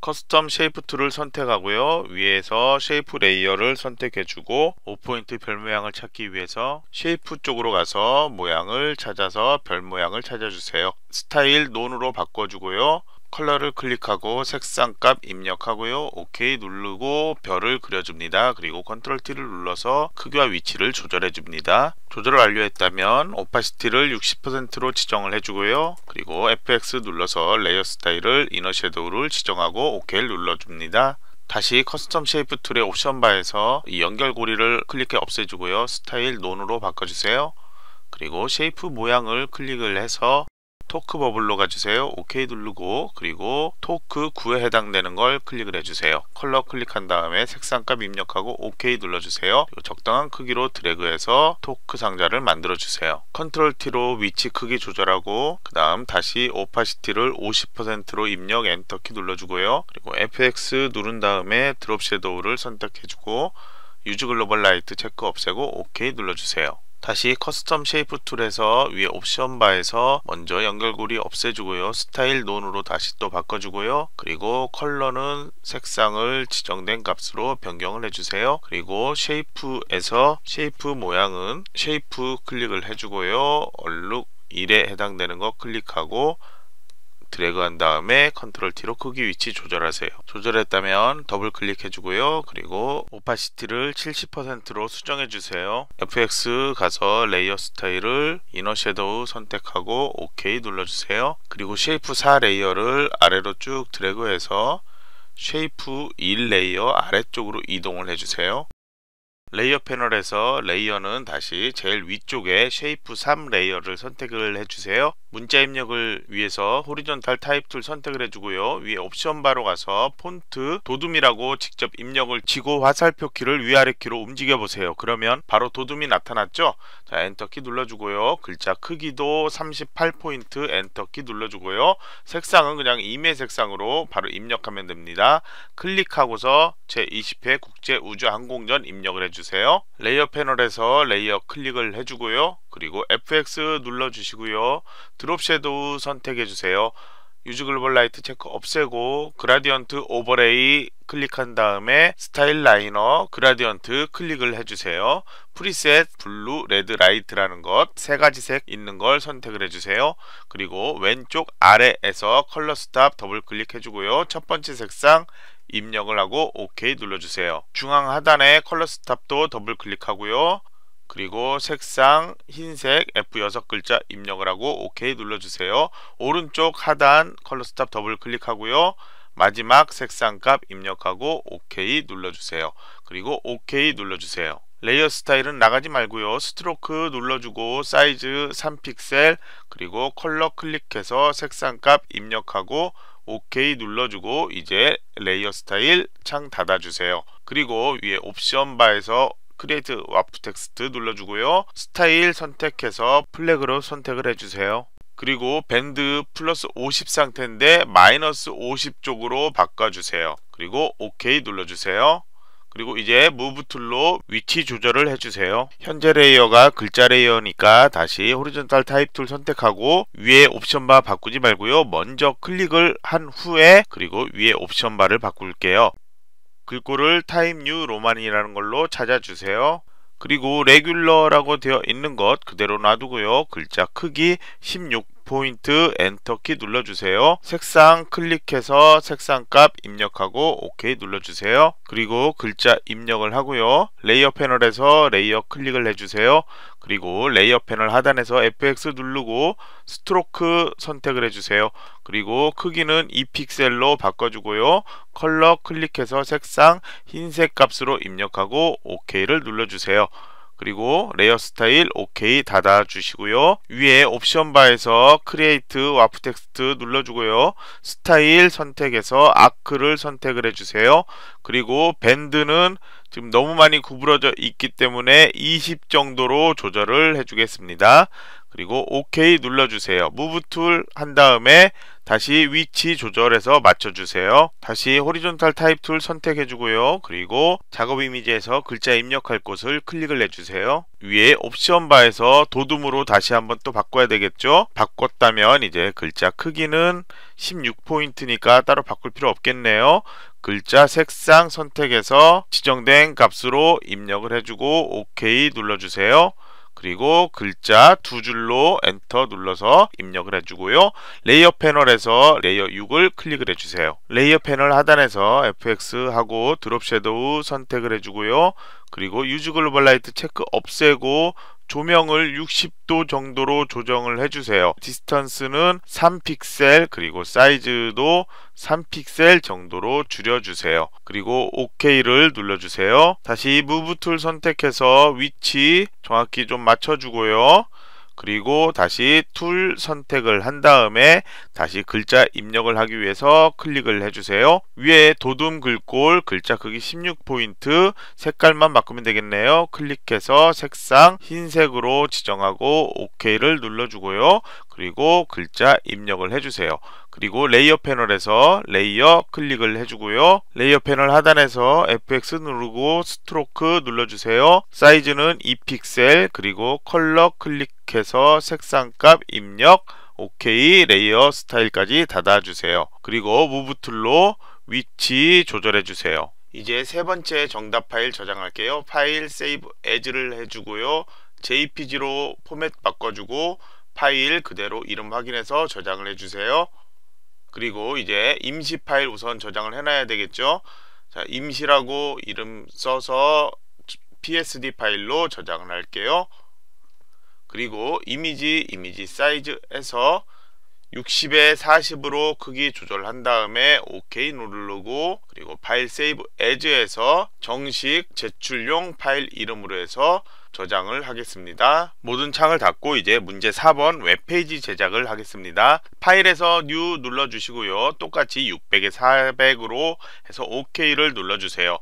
Custom Shape Tool을 선택하고요. 위에서 Shape 레이어를 선택해주고 5포인트 별 모양을 찾기 위해서 Shape 쪽으로 가서 모양을 찾아서 별 모양을 찾아주세요. 스타일 None으로 바꿔주고요. 컬러를 클릭하고 색상값 입력하고요. OK 누르고 별을 그려줍니다. 그리고 컨트롤 T를 눌러서 크기와 위치를 조절해 줍니다. 조절을 완료했다면 Opacity를 60%로 지정을 해주고요. 그리고 FX 눌러서 레이어 스타일을 Inner Shadow를 지정하고 OK를 눌러줍니다. 다시 Custom Shape Tool의 옵션 바에서 이 연결고리를 클릭해 없애주고요. 스타일 None으로 바꿔주세요. 그리고 Shape 모양을 클릭을 해서 Talk Bubble로 가주세요. OK 누르고 그리고 Talk 9에 해당되는 걸 클릭을 해주세요. 컬러 클릭한 다음에 색상값 입력하고 OK 눌러주세요. 적당한 크기로 드래그해서 Talk 상자를 만들어주세요. 컨트롤 T로 위치 크기 조절하고 그 다음 다시 Opacity를 50%로 입력 엔터키 눌러주고요. 그리고 FX 누른 다음에 Drop Shadow를 선택해주고 Use Global Light 체크 없애고 OK 눌러주세요. 다시 Custom Shape Tool에서 위에 옵션 바에서 먼저 연결고리 없애주고요. 스타일 None으로 다시 또 바꿔주고요. 그리고 컬러는 색상을 지정된 값으로 변경을 해주세요. 그리고 Shape에서 Shape 모양은 Shape 클릭을 해주고요. 얼룩 1에 해당되는 거 클릭하고 드래그 한 다음에 컨트롤 T로 크기 위치 조절하세요. 조절했다면 더블 클릭해 주고요. 그리고 Opacity를 70%로 수정해 주세요. FX 가서 레이어 스타일을 Inner Shadow 선택하고 OK 눌러주세요. 그리고 Shape 4 레이어를 아래로 쭉 드래그해서 Shape 1 레이어 아래쪽으로 이동을 해주세요. 레이어 패널에서 레이어는 다시 제일 위쪽에 Shape 3 레이어를 선택을 해주세요. 문자 입력을 위해서 Horizontal Type Tool 선택을 해주고요. 위에 옵션 바로 가서 폰트 돋움이라고 직접 입력을 하고 화살표 키를 위아래 키로 움직여 보세요. 그러면 바로 돋움이 나타났죠? 자 엔터키 눌러주고요. 글자 크기도 38포인트 엔터키 눌러주고요. 색상은 그냥 임의 색상으로 바로 입력하면 됩니다. 클릭하고서 제20회 국제우주항공전 입력을 해주세요. 레이어 패널에서 레이어 클릭을 해주고요. 그리고 FX 눌러주시고요. Drop Shadow 선택해주세요. Use Global Light 체크 없애고 Gradient Overlay 클릭한 다음에 스타일 Linear Gradient 클릭을 해주세요. Preset Blue Red Light라는 것 세 가지 색 있는 걸 선택을 해주세요. 그리고 왼쪽 아래에서 Color Stop 더블 클릭해주고요. 첫 번째 색상 입력을 하고 OK 눌러주세요. 중앙 하단에 Color Stop도 더블 클릭하고요. 그리고 색상 흰색 F6 글자 입력을 하고 OK 눌러주세요. 오른쪽 하단 Color Stop 더블 클릭하고요. 마지막 색상 값 입력하고 OK 눌러주세요. 그리고 OK 눌러주세요. 레이어 스타일은 나가지 말고요. Stroke 눌러주고 사이즈 3픽셀 그리고 컬러 클릭해서 색상 값 입력하고 OK 눌러주고 이제 레이어 스타일 창 닫아주세요. 그리고 위에 옵션 바에서 Create Warp Text 눌러주고요. 스타일 선택해서 Flag로 선택을 해주세요. 그리고 Bend 플러스 50 상태인데 마이너스 50 쪽으로 바꿔주세요. 그리고 OK 눌러주세요. 그리고 이제 Move Tool로 위치 조절을 해주세요. 현재 레이어가 글자 레이어니까 다시 Horizontal Type Tool 선택하고 위에 옵션 바 바꾸지 말고요. 먼저 클릭을 한 후에 그리고 위에 옵션 바를 바꿀게요. 글꼴을 Times New Roman이라는 걸로 찾아주세요. 그리고 Regular라고 되어 있는 것 그대로 놔두고요. 글자 크기 16 포인트 엔터키 눌러주세요. 색상 클릭해서 색상값 입력하고 OK 눌러주세요. 그리고 글자 입력을 하고요. 레이어 패널에서 레이어 클릭을 해주세요. 그리고 레이어 패널 하단에서 FX 누르고 Stroke 선택을 해주세요. 그리고 크기는 2픽셀로 바꿔주고요. 컬러 클릭해서 색상 흰색 값으로 입력하고 OK를 눌러주세요. 그리고 레이어 스타일 OK 닫아 주시고요. 위에 옵션 바에서 Create Warp Text 눌러주고요. 스타일 선택해서 Arc를 선택을 해주세요. 그리고 Bend는 지금 너무 많이 구부러져 있기 때문에 20 정도로 조절을 해주겠습니다. 그리고 OK 눌러주세요. Move Tool 한 다음에 다시 위치 조절해서 맞춰주세요. 다시 Horizontal Type Tool 선택해주고요. 그리고 작업 이미지에서 글자 입력할 곳을 클릭을 해주세요. 위에 옵션 바에서 돋움으로 다시 한번 또 바꿔야 되겠죠. 바꿨다면 이제 글자 크기는 16포인트니까 따로 바꿀 필요 없겠네요. 글자 색상 선택해서 지정된 값으로 입력을 해주고 OK 눌러주세요. 그리고 글자 두 줄로 엔터 눌러서 입력을 해주고요. Layer 패널에서 Layer 6을 클릭을 해주세요. Layer 패널 하단에서 FX 하고 Drop Shadow 선택을 해주고요. 그리고 Use Global Light 체크 없애고 조명을 60도 정도로 조정을 해주세요. Distance는 3픽셀 그리고 사이즈도 3픽셀 정도로 줄여주세요. 그리고 OK를 눌러주세요. 다시 Move Tool 선택해서 위치 정확히 좀 맞춰주고요. 그리고 다시 Tool 선택을 한 다음에 다시 글자 입력을 하기 위해서 클릭을 해주세요. 위에 돋움 글꼴 글자 크기 16포인트 색깔만 바꾸면 되겠네요. 클릭해서 색상 흰색으로 지정하고 OK를 눌러주고요. 그리고 글자 입력을 해주세요. 그리고 Layer 패널에서 Layer 클릭을 해주고요. Layer 패널 하단에서 FX 누르고 Stroke 눌러주세요. 사이즈는 2픽셀 그리고 컬러 클릭 해서 색상값 입력 OK Layer Style까지 닫아주세요. 그리고 Move Tool로 위치 조절해주세요. 이제 세 번째 정답 파일 저장할게요. File Save As를 해주고요. JPG로 포맷 바꿔주고 파일 그대로 이름 확인해서 저장을 해주세요. 그리고 이제 임시 파일 우선 저장을 해놔야 되겠죠. 자, 임시라고 이름 써서 PSD 파일로 저장을 할게요. 그리고 Image, Image Size에서 60에 40으로 크기 조절한 다음에 OK 누르고 그리고 File Save As에서 정식 제출용 파일 이름으로 해서 저장을 하겠습니다. 모든 창을 닫고 이제 문제 4번 웹페이지 제작을 하겠습니다. 파일에서 New 눌러주시고요. 똑같이 600에 400으로 해서 OK를 눌러주세요.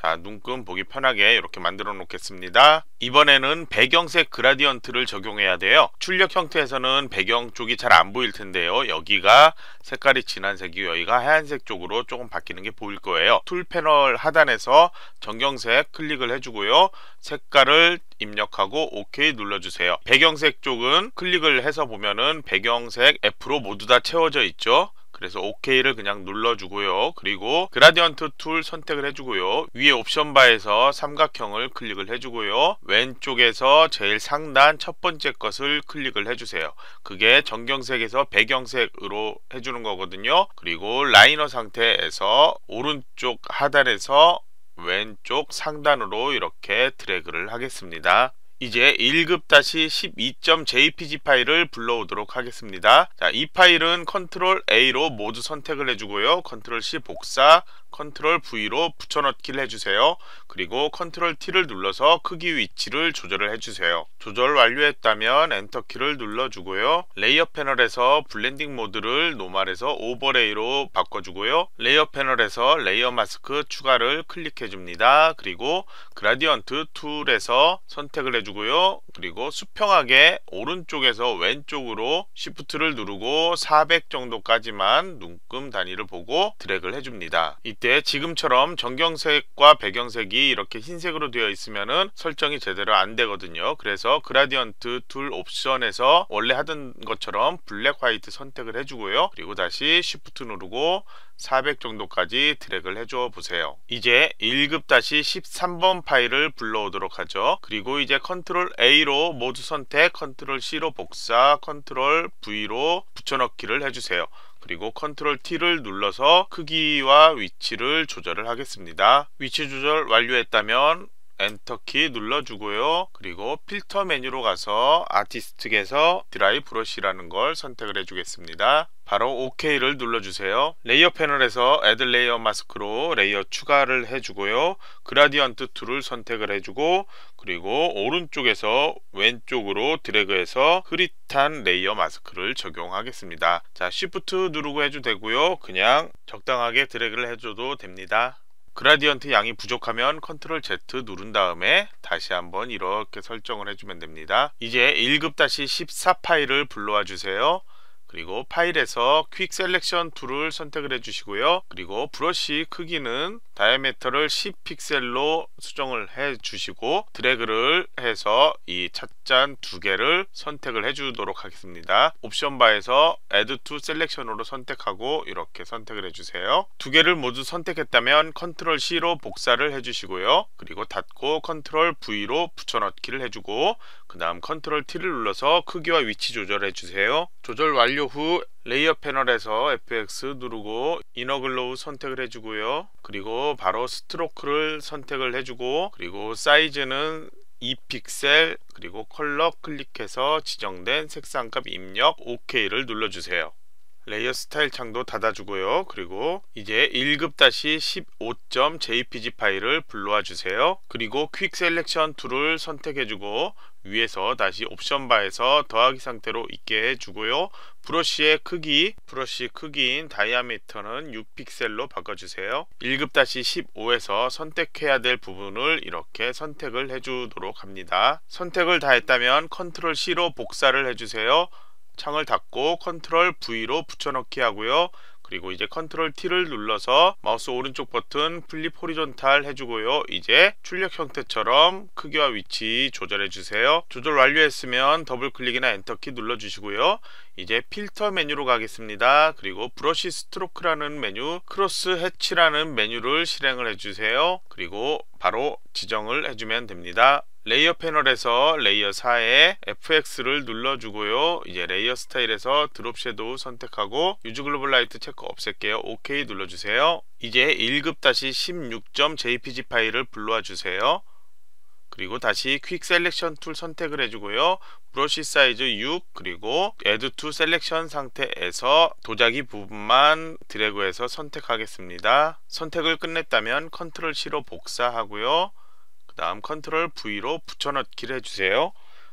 자, 눈금 보기 편하게 이렇게 만들어 놓겠습니다. 이번에는 배경색 Gradient를 적용해야 돼요. 출력 형태에서는 배경 쪽이 잘 안 보일 텐데요. 여기가 색깔이 진한 색이고 여기가 하얀색 쪽으로 조금 바뀌는 게 보일 거예요. Tool 패널 하단에서 전경색 클릭을 해주고요. 색깔을 입력하고 OK 눌러주세요. 배경색 쪽은 클릭을 해서 보면은 배경색 F로 모두 다 채워져 있죠. 그래서 OK를 그냥 눌러주고요. 그리고 Gradient Tool 선택을 해주고요. 위에 옵션 바에서 삼각형을 클릭을 해주고요. 왼쪽에서 제일 상단 첫 번째 것을 클릭을 해주세요. 그게 전경색에서 배경색으로 해주는 거거든요. 그리고 Linear 상태에서 오른쪽 하단에서 왼쪽 상단으로 이렇게 드래그를 하겠습니다. 이제 1급-12.jpg 파일을 불러오도록 하겠습니다. 자, 이 파일은 Control A로 모두 선택을 해주고요. Control C 복사, Control V로 붙여넣기를 해주세요. 그리고 Control T를 눌러서 크기 위치를 조절을 해주세요. 조절 완료했다면 엔터키를 눌러주고요. Layer 패널에서 Blending Mode를 Normal에서 Overlay로 바꿔주고요. Layer 패널에서 Layer Mask 추가를 클릭해줍니다. 그리고 Gradient Tool에서 선택을 해주고요. 그리고 수평하게 오른쪽에서 왼쪽으로 Shift를 누르고 400 정도까지만 눈금 단위를 보고 드래그를 해줍니다. 이때 지금처럼 전경색과 배경색이 이렇게 흰색으로 되어 있으면은 설정이 제대로 안 되거든요. 그래서 Gradient Tool 옵션에서 원래 하던 것처럼 Black White 선택을 해주고요. 그리고 다시 Shift 누르고 400 정도까지 드래그를 해줘 보세요. 이제 1급-13번 파일을 불러오도록 하죠. 그리고 이제 Control A로 모두 선택, Control C로 복사, Control V로 붙여넣기를 해주세요. 그리고 Control T를 눌러서 크기와 위치를 조절을 하겠습니다. 위치 조절 완료했다면 엔터키 눌러주고요. 그리고 필터 메뉴로 가서 Artistic에서 Dry Brush라는 걸 선택을 해주겠습니다. 바로 OK를 눌러주세요. Layer 패널에서 Add Layer Mask로 Layer 추가를 해주고요. Gradient Tool을 선택을 해주고 그리고 오른쪽에서 왼쪽으로 드래그해서 흐릿한 Layer Mask를 적용하겠습니다. 자, Shift 누르고 해도 되고요. 그냥 적당하게 드래그를 해줘도 됩니다. Gradient 양이 부족하면 Control Z 누른 다음에 다시 한번 이렇게 설정을 해주면 됩니다. 이제 1급-14 파일을 불러와 주세요. 그리고 파일에서 Quick Selection Tool을 선택을 해주시고요. 그리고 브러쉬 크기는 Diameter를 10픽셀로 수정을 해 주시고 드래그를 해서 이 찻잔 두 개를 선택을 해 주도록 하겠습니다. 옵션 바에서 Add to Selection으로 선택하고 이렇게 선택을 해 주세요. 두 개를 모두 선택했다면 컨트롤 C로 복사를 해 주시고요. 그리고 닫고 컨트롤 V로 붙여넣기를 해 주고 그 다음 컨트롤 T를 눌러서 크기와 위치 조절해 주세요. 조절 완료 후 레이어 패널에서 FX 누르고 Inner Glow 선택을 해주고요. 그리고 바로 Stroke를 선택을 해주고 그리고 사이즈는 2픽셀 그리고 컬러 클릭해서 지정된 색상값 입력 OK를 눌러주세요. Layer Style 창도 닫아주고요. 그리고 이제 1급-15.jpg 파일을 불러와 주세요. 그리고 Quick Selection Tool을 선택해주고 위에서 다시 옵션 바에서 더하기 상태로 있게 해주고요. 브러쉬의 크기, 브러쉬 크기인 Diameter는 6픽셀로 바꿔주세요. 1급-15에서 선택해야 될 부분을 이렇게 선택을 해주도록 합니다. 선택을 다 했다면 컨트롤 C로 복사를 해주세요. 창을 닫고 컨트롤 V로 붙여넣기 하고요. 그리고 이제 컨트롤 T를 눌러서 마우스 오른쪽 버튼 Flip Horizontal 해주고요. 이제 출력 형태처럼 크기와 위치 조절해 주세요. 조절 완료했으면 더블 클릭이나 엔터키 눌러주시고요. 이제 필터 메뉴로 가겠습니다. 그리고 Brush Strokes라는 메뉴, Crosshatch라는 메뉴를 실행을 해주세요. 그리고 바로 지정을 해주면 됩니다. 레이어 패널에서 레이어 4에 FX를 눌러주고요. 이제 Layer Style에서 Drop Shadow 선택하고 Use Global Light 체크 없앨게요. OK 눌러주세요. 이제 1급-16.jpg 파일을 불러와 주세요. 그리고 다시 Quick Selection Tool 선택을 해주고요. 브러쉬 사이즈 6 그리고 Add to Selection 상태에서 도자기 부분만 드래그해서 선택하겠습니다. 선택을 끝냈다면 컨트롤 C로 복사하고요. 그 다음 컨트롤 V로 붙여넣기를 해주세요.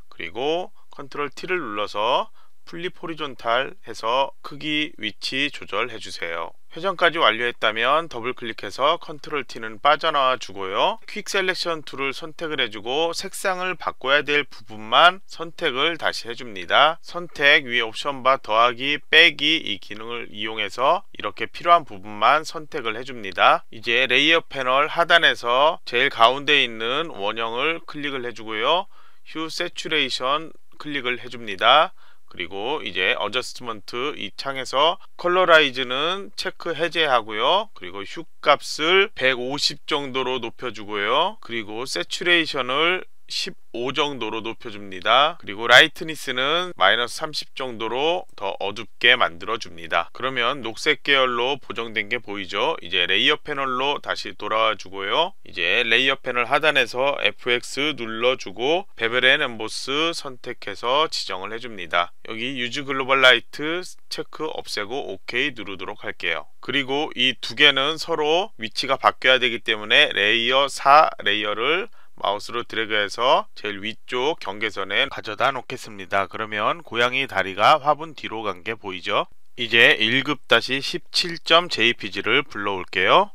그리고 컨트롤 T를 눌러서 Flip Horizontal 해서 크기 위치 조절해 주세요. 회전까지 완료했다면 더블 클릭해서 컨트롤 T는 빠져나와 주고요. Quick Selection Tool을 선택을 해주고 색상을 바꿔야 될 부분만 선택을 다시 해줍니다. 선택 위에 옵션 바 더하기 빼기 이 기능을 이용해서 이렇게 필요한 부분만 선택을 해줍니다. 이제 레이어 패널 하단에서 제일 가운데 있는 원형을 클릭을 해주고요. Hue Saturation 클릭을 해줍니다. 그리고 이제 Adjustment 이 창에서 Colorize는 체크 해제하고요. 그리고 Hue 값을 150 정도로 높여주고요. 그리고 Saturation을 15 정도로 높여줍니다. 그리고 Lightness는 마이너스 30 정도로 더 어둡게 만들어줍니다. 그러면 녹색 계열로 보정된 게 보이죠? 이제 레이어 패널로 다시 돌아와 주고요. 이제 레이어 패널 하단에서 FX 눌러주고 Bevel and Emboss 선택해서 지정을 해줍니다. 여기 Use Global Light 체크 없애고 OK 누르도록 할게요. 그리고 이 두 개는 서로 위치가 바뀌어야 되기 때문에 레이어 4 레이어를 마우스로 드래그해서 제일 위쪽 경계선에 가져다 놓겠습니다. 그러면 고양이 다리가 화분 뒤로 간 게 보이죠? 이제 1급-17.jpg를 불러올게요.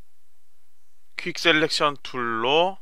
Quick Selection Tool로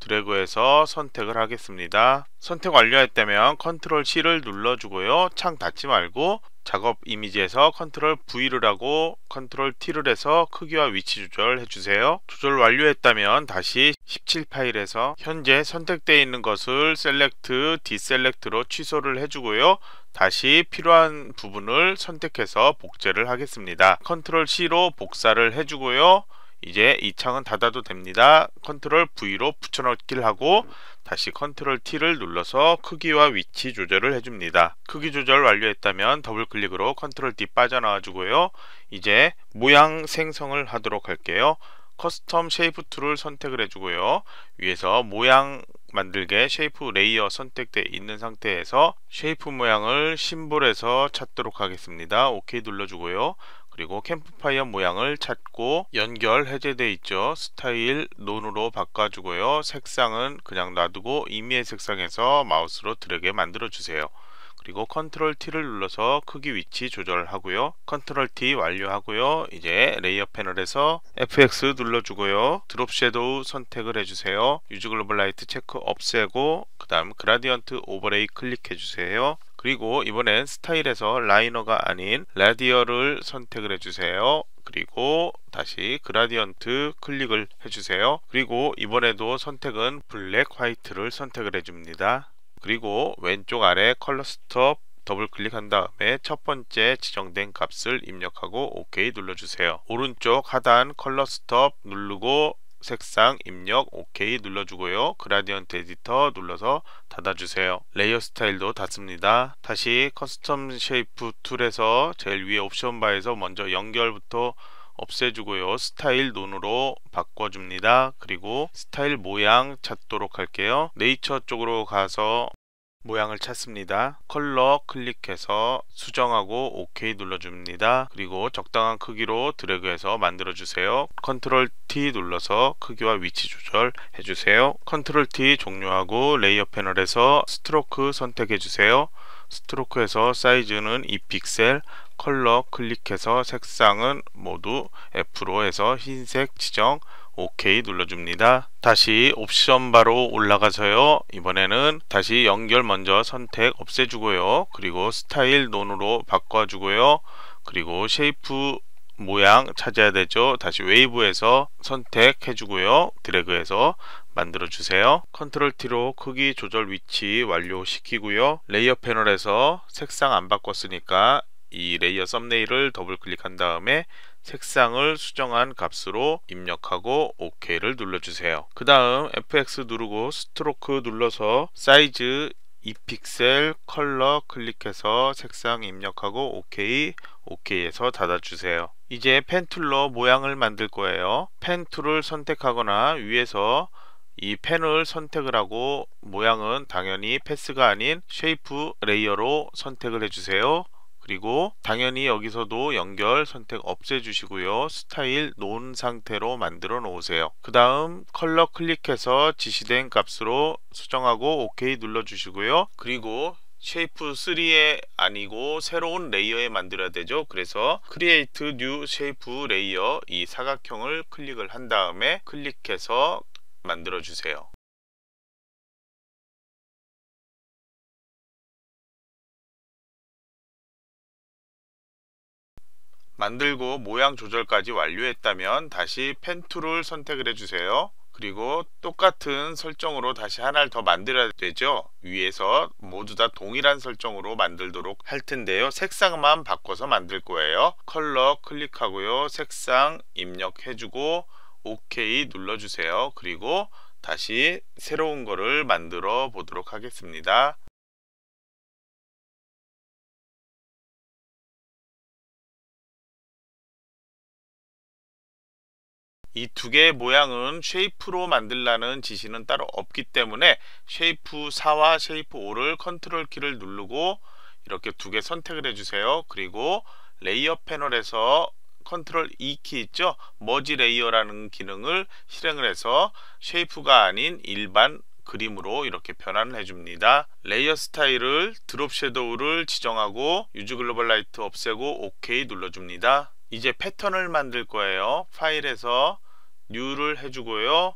드래그해서 선택을 하겠습니다. 선택 완료했다면 컨트롤 C를 눌러주고요. 창 닫지 말고 작업 이미지에서 컨트롤 V를 하고 컨트롤 T를 해서 크기와 위치 조절 해주세요. 조절 완료했다면 다시 17 파일에서 현재 선택되어 있는 것을 Select, Deselect로 취소를 해주고요. 다시 필요한 부분을 선택해서 복제를 하겠습니다. 컨트롤 C로 복사를 해주고요. 이제 이 창은 닫아도 됩니다. 컨트롤 V로 붙여넣기를 하고 다시 컨트롤 T를 눌러서 크기와 위치 조절을 해줍니다. 크기 조절 완료했다면 더블 클릭으로 컨트롤 T 빠져나와 주고요. 이제 모양 생성을 하도록 할게요. Custom Shape Tool을 선택을 해주고요. 위에서 모양 만들게 Shape Layer 선택되어 있는 상태에서 Shape 모양을 Symbol에서 찾도록 하겠습니다. OK 눌러주고요. 그리고 Campfire 모양을 찾고 연결 해제되어 있죠. 스타일 None으로 바꿔주고요. 색상은 그냥 놔두고 임의의 색상에서 마우스로 드래그 만들어 주세요. 그리고 컨트롤 T를 눌러서 크기 위치 조절하고요. 컨트롤 T 완료하고요. 이제 레이어 패널에서 FX 눌러주고요. Drop Shadow 선택을 해주세요. Use Global Light 체크 없애고 그 다음 Gradient Overlay 클릭해 주세요 그리고 이번엔 스타일에서 Linear가 아닌 Radial을 선택을 해주세요. 그리고 다시 Gradient 클릭을 해주세요. 그리고 이번에도 선택은 Black White를 선택을 해줍니다. 그리고 왼쪽 아래 Color Stop 더블 클릭한 다음에 첫 번째 지정된 값을 입력하고 OK 눌러주세요. 오른쪽 하단 Color Stop 누르고 색상 입력 OK 눌러주고요. Gradient Editor 눌러서 닫아주세요. Layer Style도 닫습니다. 다시 Custom Shape Tool에서 제일 위에 옵션 바에서 먼저 연결부터 없애주고요. 스타일 None으로 바꿔줍니다. 그리고 스타일 모양 찾도록 할게요. 네이처 쪽으로 가서 모양을 찾습니다. 컬러 클릭해서 수정하고 OK 눌러줍니다. 그리고 적당한 크기로 드래그해서 만들어주세요. Control T 눌러서 크기와 위치 조절 해주세요. Control T 종료하고 layer 패널에서 stroke 선택해주세요. stroke에서 사이즈는 2픽셀, 컬러 클릭해서 색상은 모두 F로 해서 흰색 지정, OK 눌러줍니다. 다시 옵션 바로 올라가서요. 이번에는 다시 연결 먼저 선택 없애주고요. 그리고 스타일 none으로 바꿔주고요. 그리고 shape 모양 찾아야 되죠. 다시 wave에서 선택해주고요. 드래그해서 만들어주세요. Control T로 크기 조절 위치 완료시키고요. layer 패널에서 색상 안 바꿨으니까 이 layer thumbnail을 더블 클릭한 다음에 색상을 수정한 값으로 입력하고 OK를 눌러주세요. 그 다음 FX 누르고 stroke 눌러서 사이즈 2픽셀 컬러 클릭해서 색상 입력하고 OK, OK에서 닫아주세요. 이제 pen tool로 모양을 만들 거예요. pen tool을 선택하거나 위에서 이 펜을 선택을 하고 모양은 당연히 path가 아닌 shape layer로 선택을 해주세요. 그리고 당연히 여기서도 연결 선택 없애 주시고요 스타일 none 상태로 만들어 놓으세요 그 다음 컬러 클릭해서 지시된 값으로 수정하고 OK 눌러 주시고요 그리고 shape 3에 아니고 새로운 layer에 만들어야 되죠. 그래서 create new shape layer 이 사각형을 클릭을 한 다음에 클릭해서 만들어 주세요. 만들고 모양 조절까지 완료했다면 다시 pen tool을 선택을 해주세요. 그리고 똑같은 설정으로 다시 하나를 더 만들어야 되죠. 위에서 모두 다 동일한 설정으로 만들도록 할 텐데요. 색상만 바꿔서 만들 거예요. 컬러 클릭하고요. 색상 입력해주고 OK 눌러주세요. 그리고 다시 새로운 거를 만들어 보도록 하겠습니다 이 두 개의 모양은 shape로 만들라는 지시는 따로 없기 때문에 shape 4와 shape 5를 컨트롤 키를 누르고 이렇게 두 개 선택을 해주세요. 그리고 layer 패널에서 Control E 키 있죠? merge layer라는 기능을 실행을 해서 shape가 아닌 일반 그림으로 이렇게 변환을 해줍니다. layer style을 drop shadow를 지정하고 use global light 없애고 OK 눌러줍니다. 이제 패턴을 만들 거예요. 파일에서 new를 해주고요.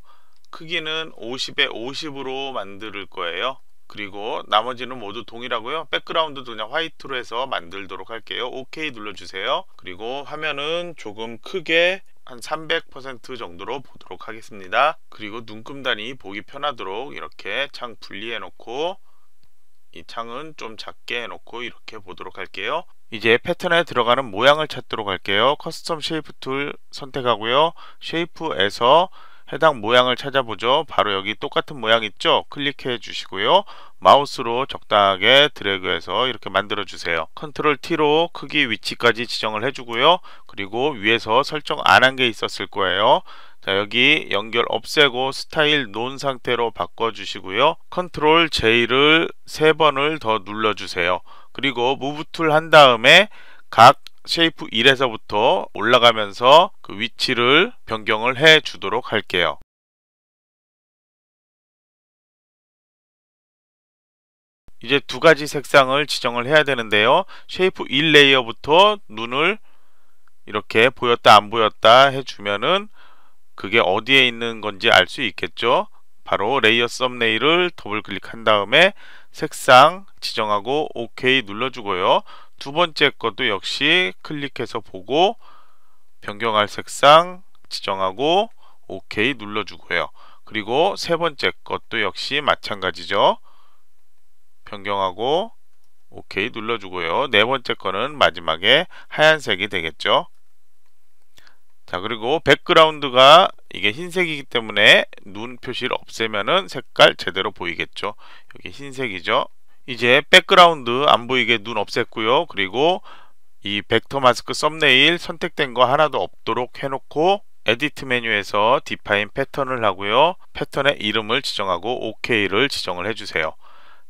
크기는 50에 50으로 만들 거예요. 그리고 나머지는 모두 동일하고요. background도 그냥 white로 해서 만들도록 할게요. OK 눌러주세요. 그리고 화면은 조금 크게 한 300% 정도로 보도록 하겠습니다. 그리고 눈금단이 보기 편하도록 이렇게 창 분리해 놓고 이 창은 좀 작게 해놓고 이렇게 보도록 할게요. 이제 패턴에 들어가는 모양을 찾도록 할게요. custom shape tool 선택하고요. shape에서 해당 모양을 찾아보죠. 바로 여기 똑같은 모양 있죠? 클릭해 주시고요. 마우스로 적당하게 드래그해서 이렇게 만들어 주세요. Control T로 크기 위치까지 지정을 해주고요. 그리고 위에서 설정 안 한 게 있었을 거예요. 자 여기 연결 없애고 스타일 none 상태로 바꿔 주시고요 Control J를 세 번을 더 눌러 주세요 그리고 move tool 한 다음에 각 shape 1에서부터 올라가면서 그 위치를 변경을 해 주도록 할게요. 이제 두 가지 색상을 지정을 해야 되는데요. shape 1 layer부터 눈을 이렇게 보였다 안 보였다 해주면은 그게 어디에 있는 건지 알 수 있겠죠? 바로 layer thumbnail을 더블 클릭한 다음에 색상 지정하고 OK 눌러주고요. 두 번째 것도 역시 클릭해서 보고 변경할 색상 지정하고 OK 눌러주고요. 그리고 세 번째 것도 역시 마찬가지죠. 변경하고 OK 눌러주고요. 네 번째 거는 마지막에 하얀색이 되겠죠 자 그리고 백그라운드가 이게 흰색이기 때문에 눈 표시를 없애면은 색깔 제대로 보이겠죠? 여기 흰색이죠? 이제 background 안 보이게 눈 없앴고요. 그리고 이 vector mask thumbnail 선택된 거 하나도 없도록 해놓고 edit 메뉴에서 define pattern을 하고요. 패턴의 이름을 지정하고 OK를 지정을 해주세요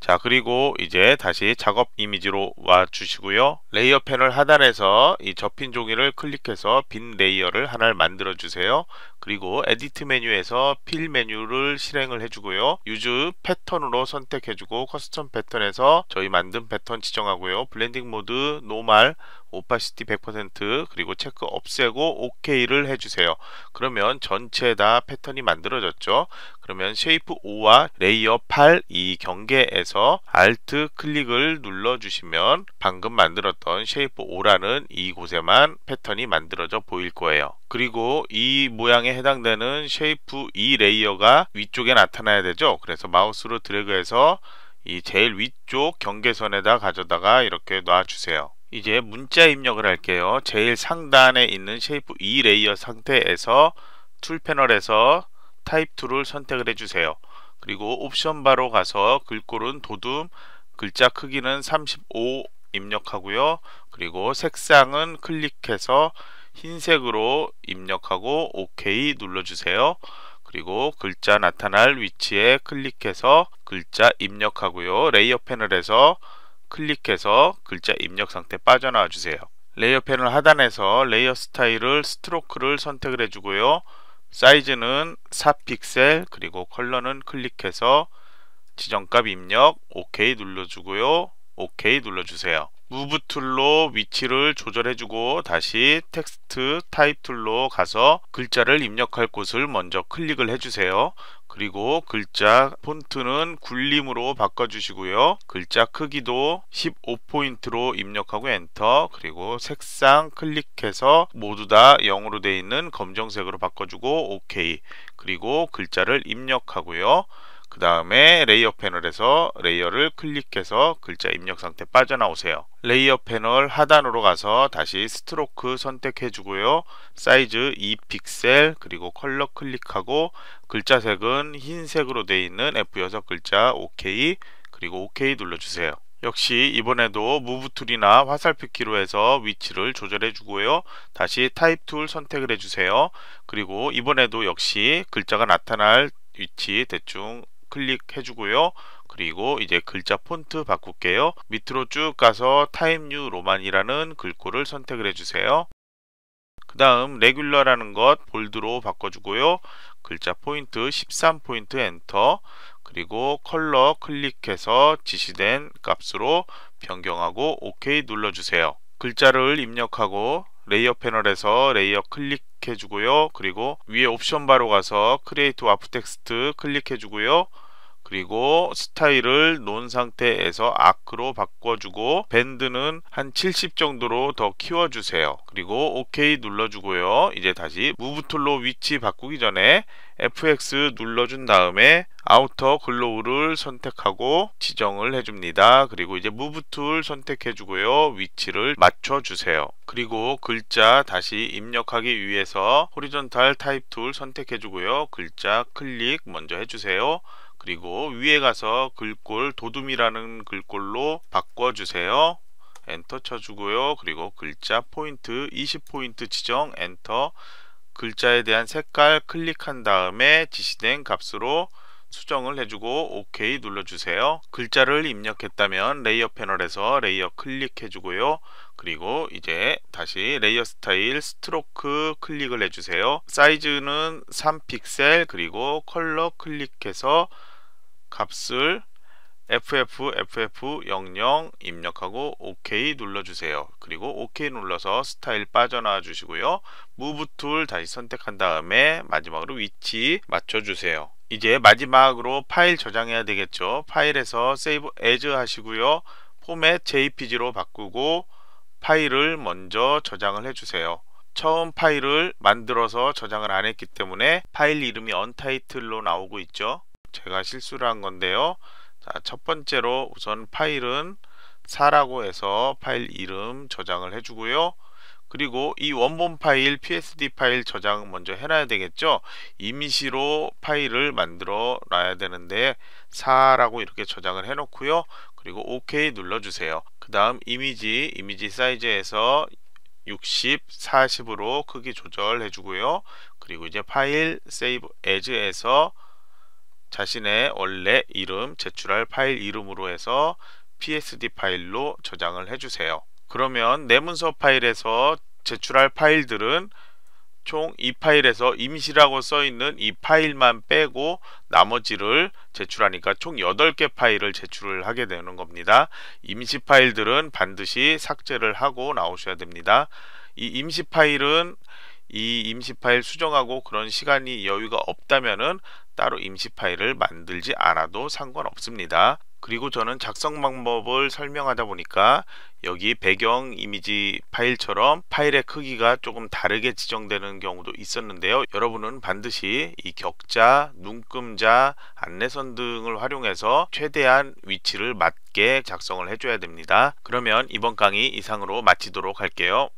자 그리고 이제 다시 작업 이미지로 와 주시고요. layer 패널 하단에서 이 접힌 종이를 클릭해서 빈 layer를 하나를 만들어 주세요. 그리고 edit 메뉴에서 fill 메뉴를 실행을 해주고요. use pattern으로 선택해주고 custom pattern에서 저희 만든 패턴 지정하고요. blending mode normal opacity 100% 그리고 체크 없애고 OK를 해주세요. 그러면 전체 다 패턴이 만들어졌죠. 그러면 shape 5와 layer 8 이 경계에서 Alt 클릭을 눌러주시면 방금 만들었던 shape 5라는 이곳에만 패턴이 만들어져 보일 거예요. 그리고 이 모양에 해당되는 shape 2 layer가 위쪽에 나타나야 되죠. 그래서 마우스로 드래그해서 이 제일 위쪽 경계선에다 가져다가 이렇게 놔주세요. 이제 문자 입력을 할게요. 제일 상단에 있는 Shape 2 Layer 상태에서 Tool 패널에서 Type Tool을 선택을 해주세요. 그리고 옵션 바로 가서 글꼴은 돋움, 글자 크기는 35 입력하고요. 그리고 색상은 클릭해서 흰색으로 입력하고 OK 눌러주세요. 그리고 글자 나타날 위치에 클릭해서 글자 입력하고요. Layer 패널에서 클릭해서 글자 입력 상태 빠져나와 주세요. Layer 패널 하단에서 Layer Style을 Stroke를 선택을 해주고요. 사이즈는 4픽셀 그리고 컬러는 클릭해서 지정값 입력 OK 눌러주고요. OK 눌러주세요. Move Tool로 위치를 조절해주고 다시 텍스트 Type Tool로 가서 글자를 입력할 곳을 먼저 클릭을 해주세요. 그리고 글자 폰트는 굴림으로 바꿔주시고요. 글자 크기도 15포인트로 입력하고 엔터 그리고 색상 클릭해서 모두 다 0으로 되어 있는 검정색으로 바꿔주고 OK 그리고 글자를 입력하고요. 그 다음에 Layer 패널에서 Layer를 클릭해서 글자 입력 상태 빠져나오세요. Layer 패널 하단으로 가서 다시 Stroke 선택해 주고요. 사이즈 2픽셀 그리고 컬러 클릭하고 글자 색은 흰색으로 되어 있는 F6 글자 OK 그리고 OK 눌러주세요. 역시 이번에도 Move Tool이나 화살표 키로 해서 위치를 조절해 주고요. 다시 Type Tool 선택을 해 주세요. 그리고 이번에도 역시 글자가 나타날 위치 대충 클릭해 주고요. 그리고 이제 글자 폰트 바꿀게요. 밑으로 쭉 가서 Times New Roman이라는 글꼴을 선택을 해주세요. 그 다음 Regular라는 것 Bold로 바꿔주고요. 글자 포인트 13포인트 엔터 그리고 컬러 클릭해서 지시된 값으로 변경하고 OK 눌러주세요. 글자를 입력하고 Layer 패널에서 Layer 클릭해 주고요. 그리고 위에 옵션 바로 가서 Create Warp Text 클릭해 주고요. 그리고 스타일을 놓은 상태에서 Arc로 바꿔주고 Bend는 한 70 정도로 더 키워주세요. 그리고 OK 눌러주고요. 이제 다시 Move Tool로 위치 바꾸기 전에 FX 눌러준 다음에 Outer Glow를 선택하고 지정을 해줍니다. 그리고 이제 Move Tool 선택해주고요. 위치를 맞춰주세요. 그리고 글자 다시 입력하기 위해서 Horizontal Type Tool 선택해주고요. 글자 클릭 먼저 해주세요. 그리고 위에 가서 글꼴 돋움이라는 글꼴로 바꿔주세요. 엔터 쳐주고요. 그리고 글자 포인트 20포인트 지정 엔터 글자에 대한 색깔 클릭한 다음에 지시된 값으로 수정을 해주고 OK 눌러주세요. 글자를 입력했다면 Layer 패널에서 Layer 클릭해주고요. 그리고 이제 다시 Layer Style Stroke 클릭을 해주세요. 사이즈는 3픽셀 그리고 컬러 클릭해서 값을 FF, FF00 입력하고 OK 눌러주세요. 그리고 OK 눌러서 스타일 빠져나와 주시고요. Move Tool 다시 선택한 다음에 마지막으로 위치 맞춰주세요. 이제 마지막으로 파일 저장해야 되겠죠. 파일에서 Save As 하시고요. 포맷 JPG로 바꾸고 파일을 먼저 저장을 해주세요. 처음 파일을 만들어서 저장을 안 했기 때문에 파일 이름이 Untitled로 나오고 있죠. 제가 실수를 한 건데요. 자, 첫 번째로 우선 파일은 4라고 해서 파일 이름 저장을 해주고요. 그리고 이 원본 파일 PSD 파일 저장 먼저 해놔야 되겠죠? 이미지로 파일을 만들어 놔야 되는데 4라고 이렇게 저장을 해 놓고요. 그리고 OK 눌러주세요. 그 다음 이미지 이미지 사이즈에서 60 40으로 크기 조절해 주고요. 그리고 이제 파일 세이브 에즈에서 자신의 원래 이름 제출할 파일 이름으로 해서 PSD 파일로 저장을 해주세요. 그러면 내 문서 파일에서 제출할 파일들은 총 이 파일에서 임시라고 써있는 이 파일만 빼고 나머지를 제출하니까 총 8개 파일을 제출을 하게 되는 겁니다. 임시 파일들은 반드시 삭제를 하고 나오셔야 됩니다. 이 임시 파일은 이 임시 파일 수정하고 그런 시간이 여유가 없다면은 따로 임시 파일을 만들지 않아도 상관없습니다. 그리고 저는 작성 방법을 설명하다 보니까 여기 배경 이미지 파일처럼 파일의 크기가 조금 다르게 지정되는 경우도 있었는데요. 여러분은 반드시 이 격자, 눈금자, 안내선 등을 활용해서 최대한 위치를 맞게 작성을 해줘야 됩니다. 그러면 이번 강의 이상으로 마치도록 할게요.